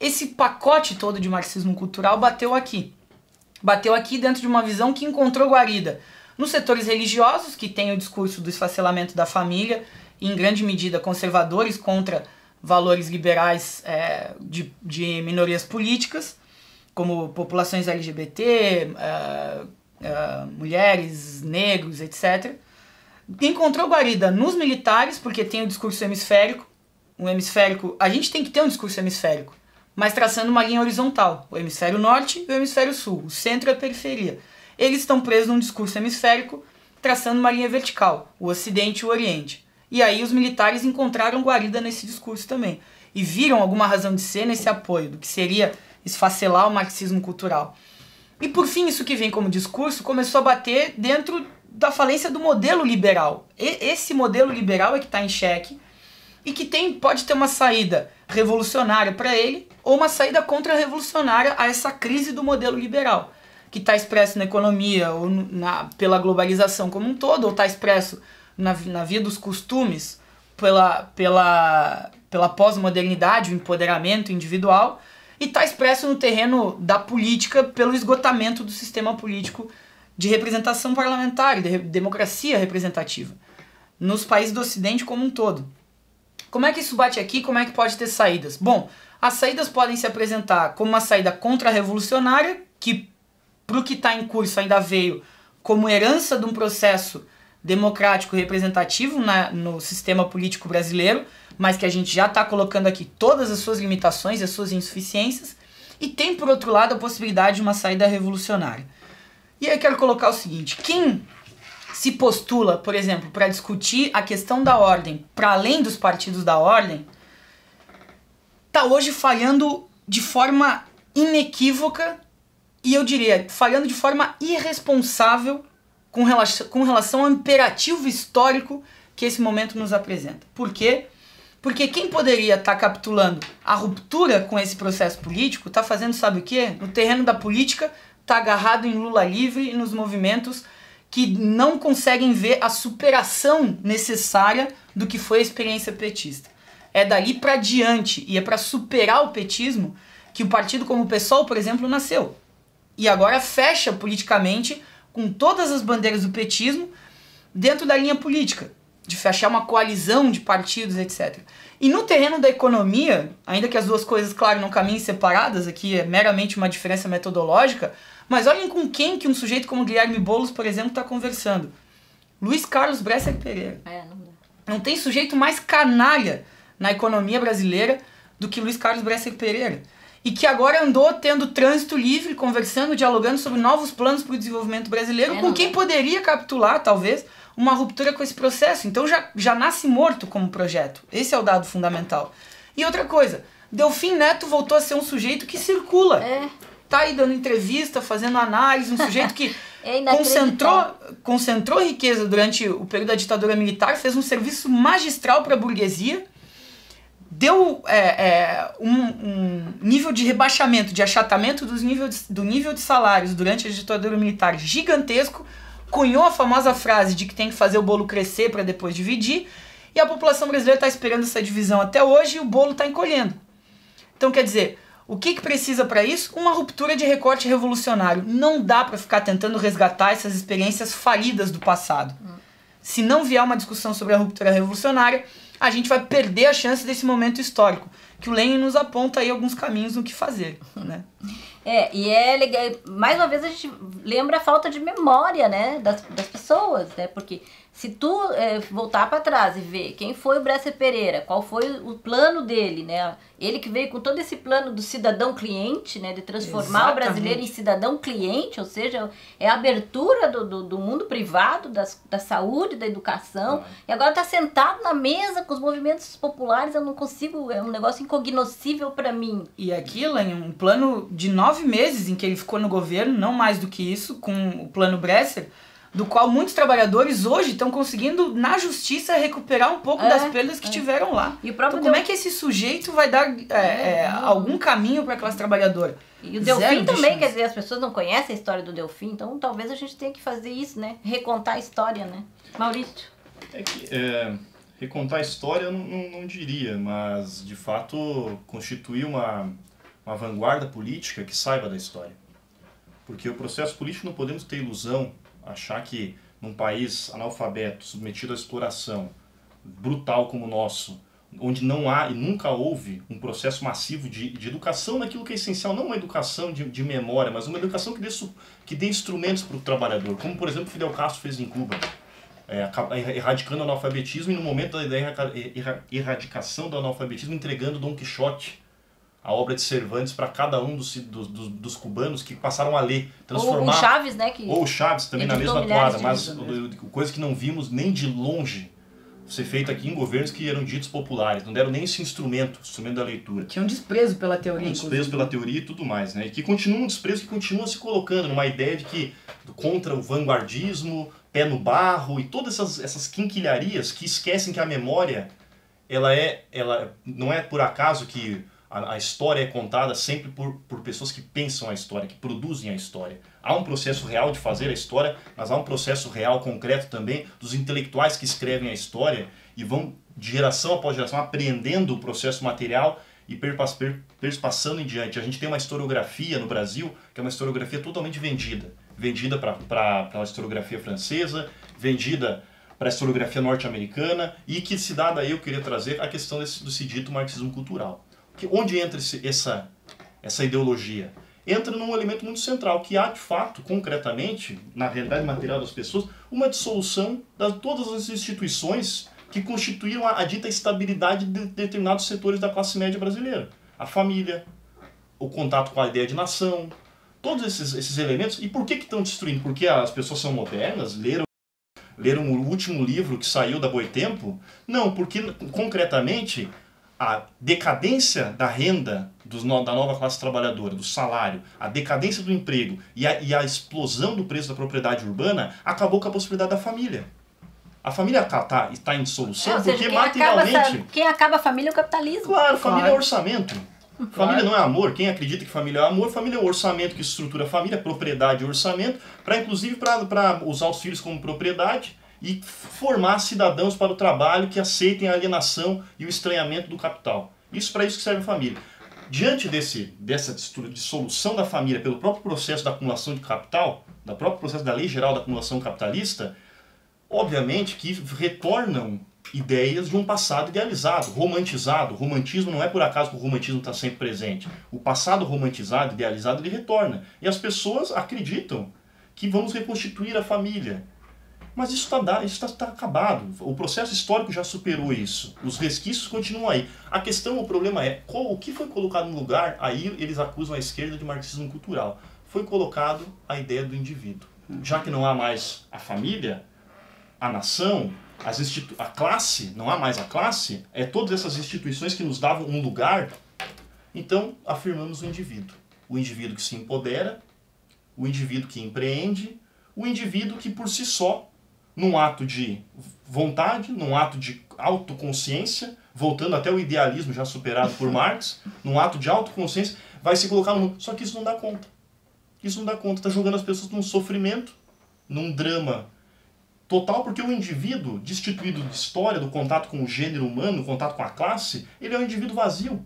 Esse pacote todo de marxismo cultural bateu aqui. Bateu aqui dentro de uma visão que encontrou guarida nos setores religiosos, que tem o discurso do esfacelamento da família, em grande medida conservadores contra valores liberais é, de, de minorias políticas, como populações LGBT, é, é, mulheres, negros, etc encontrou guarida nos militares, porque tem o discurso hemisférico. O hemisférico, a gente tem que ter um discurso hemisférico, mas traçando uma linha horizontal. O hemisfério norte e o hemisfério sul, o centro e a periferia. Eles estão presos num discurso hemisférico, traçando uma linha vertical, o ocidente e o oriente. E aí os militares encontraram guarida nesse discurso também. E viram alguma razão de ser nesse apoio, do que seria esfacelar o marxismo cultural. E por fim, isso que vem como discurso começou a bater dentro da falência do modelo liberal. E, esse modelo liberal é que está em xeque e que tem, pode ter uma saída revolucionária para ele ou uma saída contra-revolucionária a essa crise do modelo liberal, que está expresso na economia ou na, pela globalização como um todo, ou está expresso na, na via dos costumes, pela, pela, pela pós-modernidade, o empoderamento individual, e está expresso no terreno da política pelo esgotamento do sistema político de representação parlamentar, de democracia representativa, nos países do Ocidente como um todo. Como é que isso bate aqui? Como é que pode ter saídas? Bom, as saídas podem se apresentar como uma saída contra-revolucionária, que para o que está em curso ainda veio como herança de um processo democrático representativo na, no sistema político brasileiro, mas que a gente já está colocando aqui todas as suas limitações e as suas insuficiências, e tem, por outro lado, a possibilidade de uma saída revolucionária. E aí eu quero colocar o seguinte: quem se postula, por exemplo, para discutir a questão da ordem, para além dos partidos da ordem, está hoje falhando de forma inequívoca e eu diria, falhando de forma irresponsável com relação, com relação ao imperativo histórico que esse momento nos apresenta. Por quê? Porque quem poderia estar tá capitulando a ruptura com esse processo político está fazendo, sabe o quê? No terreno da política, está agarrado em Lula livre e nos movimentos que não conseguem ver a superação necessária do que foi a experiência petista. É dali para diante e é para superar o petismo que o partido como o PSOL, por exemplo, nasceu. E agora fecha politicamente com todas as bandeiras do petismo dentro da linha política, de fechar uma coalizão de partidos, etc. E no terreno da economia, ainda que as duas coisas, claro, não caminhem separadas, aqui é meramente uma diferença metodológica, mas olhem com quem que um sujeito como Guilherme Boulos, por exemplo, está conversando. Luiz Carlos Bresser Pereira. É, não, não tem sujeito mais canalha na economia brasileira do que Luiz Carlos Bresser Pereira. E que agora andou tendo trânsito livre, conversando, dialogando sobre novos planos para o desenvolvimento brasileiro, é, com quem dá. poderia capitular, talvez, uma ruptura com esse processo. Então já, já nasce morto como projeto. Esse é o dado fundamental. E outra coisa, Delfim Neto voltou a ser um sujeito que circula. É tá aí dando entrevista, fazendo análise, um sujeito que é concentrou, concentrou riqueza durante o período da ditadura militar, fez um serviço magistral para a burguesia, deu é, é, um, um, nível de rebaixamento, de achatamento dos nível de, do nível de salários durante a ditadura militar gigantesco, cunhou a famosa frase de que tem que fazer o bolo crescer para depois dividir, e a população brasileira está esperando essa divisão até hoje e o bolo está encolhendo. Então, quer dizer, o que, que precisa para isso? Uma ruptura de recorte revolucionário. Não dá para ficar tentando resgatar essas experiências falidas do passado. Se não vier uma discussão sobre a ruptura revolucionária, a gente vai perder a chance desse momento histórico, que o Lenin nos aponta aí alguns caminhos no que fazer, né? É, e é legal, mais uma vez a gente lembra a falta de memória, né, das, das pessoas, né, porque se tu é, voltar para trás e ver quem foi o Bresser Pereira, qual foi o plano dele, né? Ele que veio com todo esse plano do cidadão cliente, né? De transformar Exatamente. o brasileiro em cidadão cliente, ou seja, é a abertura do, do, do mundo privado, das, da saúde, da educação. E agora está sentado na mesa com os movimentos populares, eu não consigo, é um negócio incognoscível para mim. E aquilo em um plano de nove meses em que ele ficou no governo, não mais do que isso, com o plano Bresser do qual muitos trabalhadores hoje estão conseguindo, na justiça, recuperar um pouco é, das perdas que é. tiveram lá. E então, como é que esse sujeito vai dar é, é, é algum caminho para a classe trabalhadora? E o Delfim também, quer dizer, as pessoas não conhecem a história do Delfim, então talvez a gente tenha que fazer isso, né? Recontar a história, né? Maurício. É que, é, recontar a história eu não, não, não, diria, mas de fato constituir uma, uma vanguarda política que saiba da história. Porque o processo político não podemos ter ilusão achar que num país analfabeto, submetido à exploração brutal como o nosso, onde não há e nunca houve um processo massivo de, de educação naquilo que é essencial, não uma educação de, de memória, mas uma educação que dê, que dê instrumentos para o trabalhador, como por exemplo Fidel Castro fez em Cuba, é, erradicando o analfabetismo e no momento da erradicação do analfabetismo entregando Dom Quixote a obra de Cervantes para cada um dos, dos, dos, cubanos que passaram a ler, transformar... Ou o Chaves, né? Que ou o Chaves, também na mesma toada, mas coisa que não vimos nem de longe ser feita aqui em governos que eram ditos populares, não deram nem esse instrumento, instrumento da leitura. Tinha um desprezo pela teoria. Um desprezo pela teoria e tudo mais, né? E que continua um desprezo que continua se colocando numa ideia de que contra o vanguardismo, pé no barro e todas essas, essas quinquilharias que esquecem que a memória, ela é, ela não é por acaso que a, história é contada sempre por, por pessoas que pensam a história, que produzem a história. Há um processo real de fazer a história, mas há um processo real, concreto também, dos intelectuais que escrevem a história e vão, de geração após geração, apreendendo o processo material e perspassando em diante. A gente tem uma historiografia no Brasil que é uma historiografia totalmente vendida. Vendida para a historiografia francesa, vendida para a historiografia norte-americana e que se dá daí eu queria trazer a questão desse, do dito marxismo cultural que onde entra esse, essa, essa ideologia? Entra num elemento muito central, que há de fato, concretamente, na realidade material das pessoas, uma dissolução de todas as instituições que constituíam a, a dita estabilidade de determinados setores da classe média brasileira. A família, o contato com a ideia de nação, todos esses, esses elementos. E por que, que estão destruindo? Porque as pessoas são modernas, leram, leram o último livro que saiu da Boitempo? Não, porque concretamente a decadência da renda dos, da nova classe trabalhadora, do salário, a decadência do emprego e a, e a explosão do preço da propriedade urbana acabou com a possibilidade da família. A família está tá, tá em dissolução é, porque quem materialmente. Acaba, quem acaba a família é o capitalismo. Claro, família claro. é orçamento. Claro. Família não é amor. Quem acredita que família é amor, família é o orçamento que estrutura a família, propriedade e orçamento, para inclusive para usar os filhos como propriedade e formar cidadãos para o trabalho que aceitem a alienação e o estranhamento do capital. Isso para isso que serve a família. Diante desse, dessa dissolução da família pelo próprio processo da acumulação de capital, da próprio processo da lei geral da acumulação capitalista, obviamente que retornam ideias de um passado idealizado, romantizado. O romantismo não é por acaso que o romantismo está sempre presente. O passado romantizado, idealizado, ele retorna. E as pessoas acreditam que vamos reconstituir a família, mas isso está isso tá, tá acabado. O processo histórico já superou isso. Os resquícios continuam aí. A questão, o problema é qual, o que foi colocado no lugar. Aí eles acusam a esquerda de marxismo cultural. Foi colocado a ideia do indivíduo. Já que não há mais a família, a nação, as institu a classe, não há mais a classe, é todas essas instituições que nos davam um lugar. Então afirmamos o indivíduo. O indivíduo que se empodera, o indivíduo que empreende, o indivíduo que por si só num ato de vontade, num ato de autoconsciência, voltando até o idealismo já superado por Marx, num ato de autoconsciência, vai se colocar no mundo. Só que isso não dá conta. Isso não dá conta. Está jogando as pessoas num sofrimento, num drama total, porque o indivíduo, destituído de história, do contato com o gênero humano, do contato com a classe, ele é um indivíduo vazio.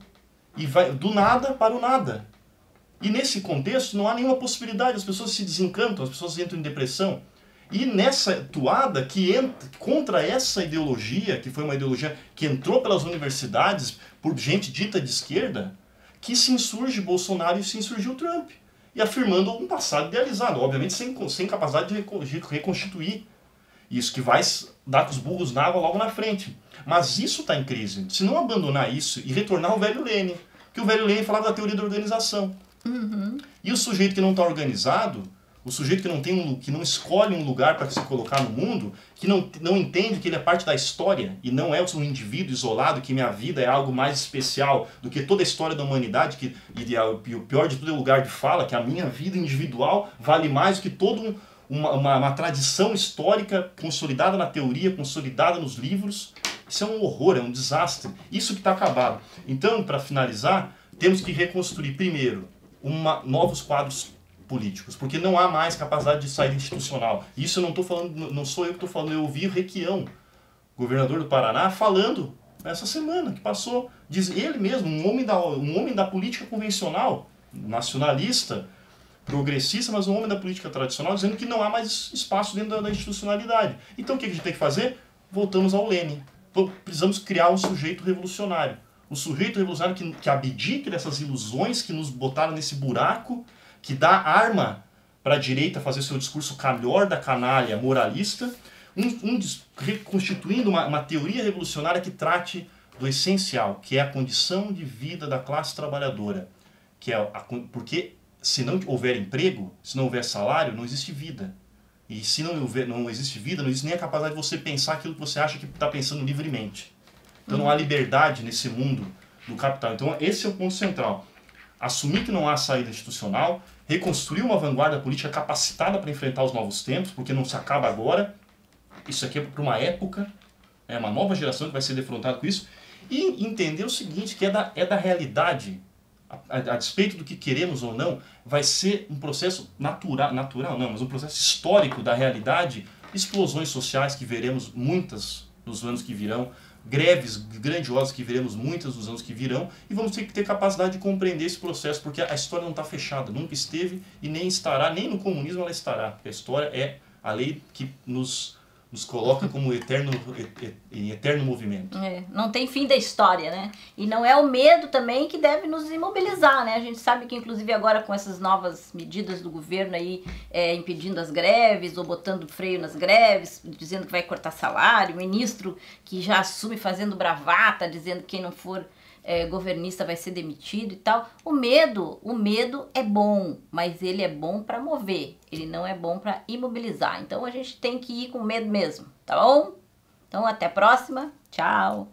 E vai do nada para o nada. E nesse contexto não há nenhuma possibilidade, as pessoas se desencantam, as pessoas entram em depressão. E nessa toada que entra contra essa ideologia, que foi uma ideologia que entrou pelas universidades por gente dita de esquerda, que se insurge Bolsonaro e se insurgiu Trump. E afirmando um passado idealizado, obviamente sem, sem capacidade de reconstituir isso, que vai dar com os burros na água logo na frente. Mas isso está em crise. Se não abandonar isso e retornar ao velho Lênin, que o velho Lênin falava da teoria da organização. Uhum. E o sujeito que não está organizado, o sujeito que não tem um, que não escolhe um lugar para se colocar no mundo, que não, não entende que ele é parte da história e não é um indivíduo isolado, que minha vida é algo mais especial do que toda a história da humanidade, que, e, e o pior de tudo é o lugar de fala, que a minha vida individual vale mais do que toda um, uma, uma, uma tradição histórica consolidada na teoria, consolidada nos livros. Isso é um horror, é um desastre. Isso que está acabado. Então, para finalizar, temos que reconstruir primeiro uma, novos quadros políticos, porque não há mais capacidade de saída institucional. Isso eu não estou falando, não sou eu que estou falando, eu ouvi o Requião, governador do Paraná, falando essa semana que passou, diz ele mesmo, um homem da, um homem da política convencional, nacionalista, progressista, mas um homem da política tradicional, dizendo que não há mais espaço dentro da, da institucionalidade. Então o que a gente tem que fazer? Voltamos ao Lenin. Precisamos criar um sujeito revolucionário. O sujeito revolucionário que, que abdique dessas ilusões que nos botaram nesse buraco que dá arma para a direita fazer seu discurso calhor da canalha moralista, um, um reconstituindo uma, uma teoria revolucionária que trate do essencial, que é a condição de vida da classe trabalhadora. Que é a, porque se não houver emprego, se não houver salário, não existe vida. E se não, houver, não existe vida, não existe nem a capacidade de você pensar aquilo que você acha que está pensando livremente. Então não há liberdade nesse mundo do capital. Então esse é o ponto central assumir que não há saída institucional, reconstruir uma vanguarda política capacitada para enfrentar os novos tempos, porque não se acaba agora. Isso aqui é para uma época, é uma nova geração que vai ser defrontada com isso. E entender o seguinte, que é da, é da realidade, a, a, a despeito do que queremos ou não, vai ser um processo natural, natural não, mas um processo histórico da realidade, explosões sociais que veremos muitas nos anos que virão, greves grandiosas que veremos muitas nos anos que virão e vamos ter que ter capacidade de compreender esse processo porque a história não está fechada, nunca esteve e nem estará, nem no comunismo ela estará. A história é a lei que nos nos coloca como eterno, em eterno movimento. É, não tem fim da história, né? E não é o medo também que deve nos imobilizar, né? A gente sabe que, inclusive, agora com essas novas medidas do governo aí, é, impedindo as greves ou botando freio nas greves, dizendo que vai cortar salário, ministro que já assume fazendo bravata, dizendo que quem não for é, governista vai ser demitido e tal. O medo, o medo é bom, mas ele é bom para mover, ele não é bom para imobilizar. Então a gente tem que ir com medo mesmo, tá bom? Então até a próxima, tchau.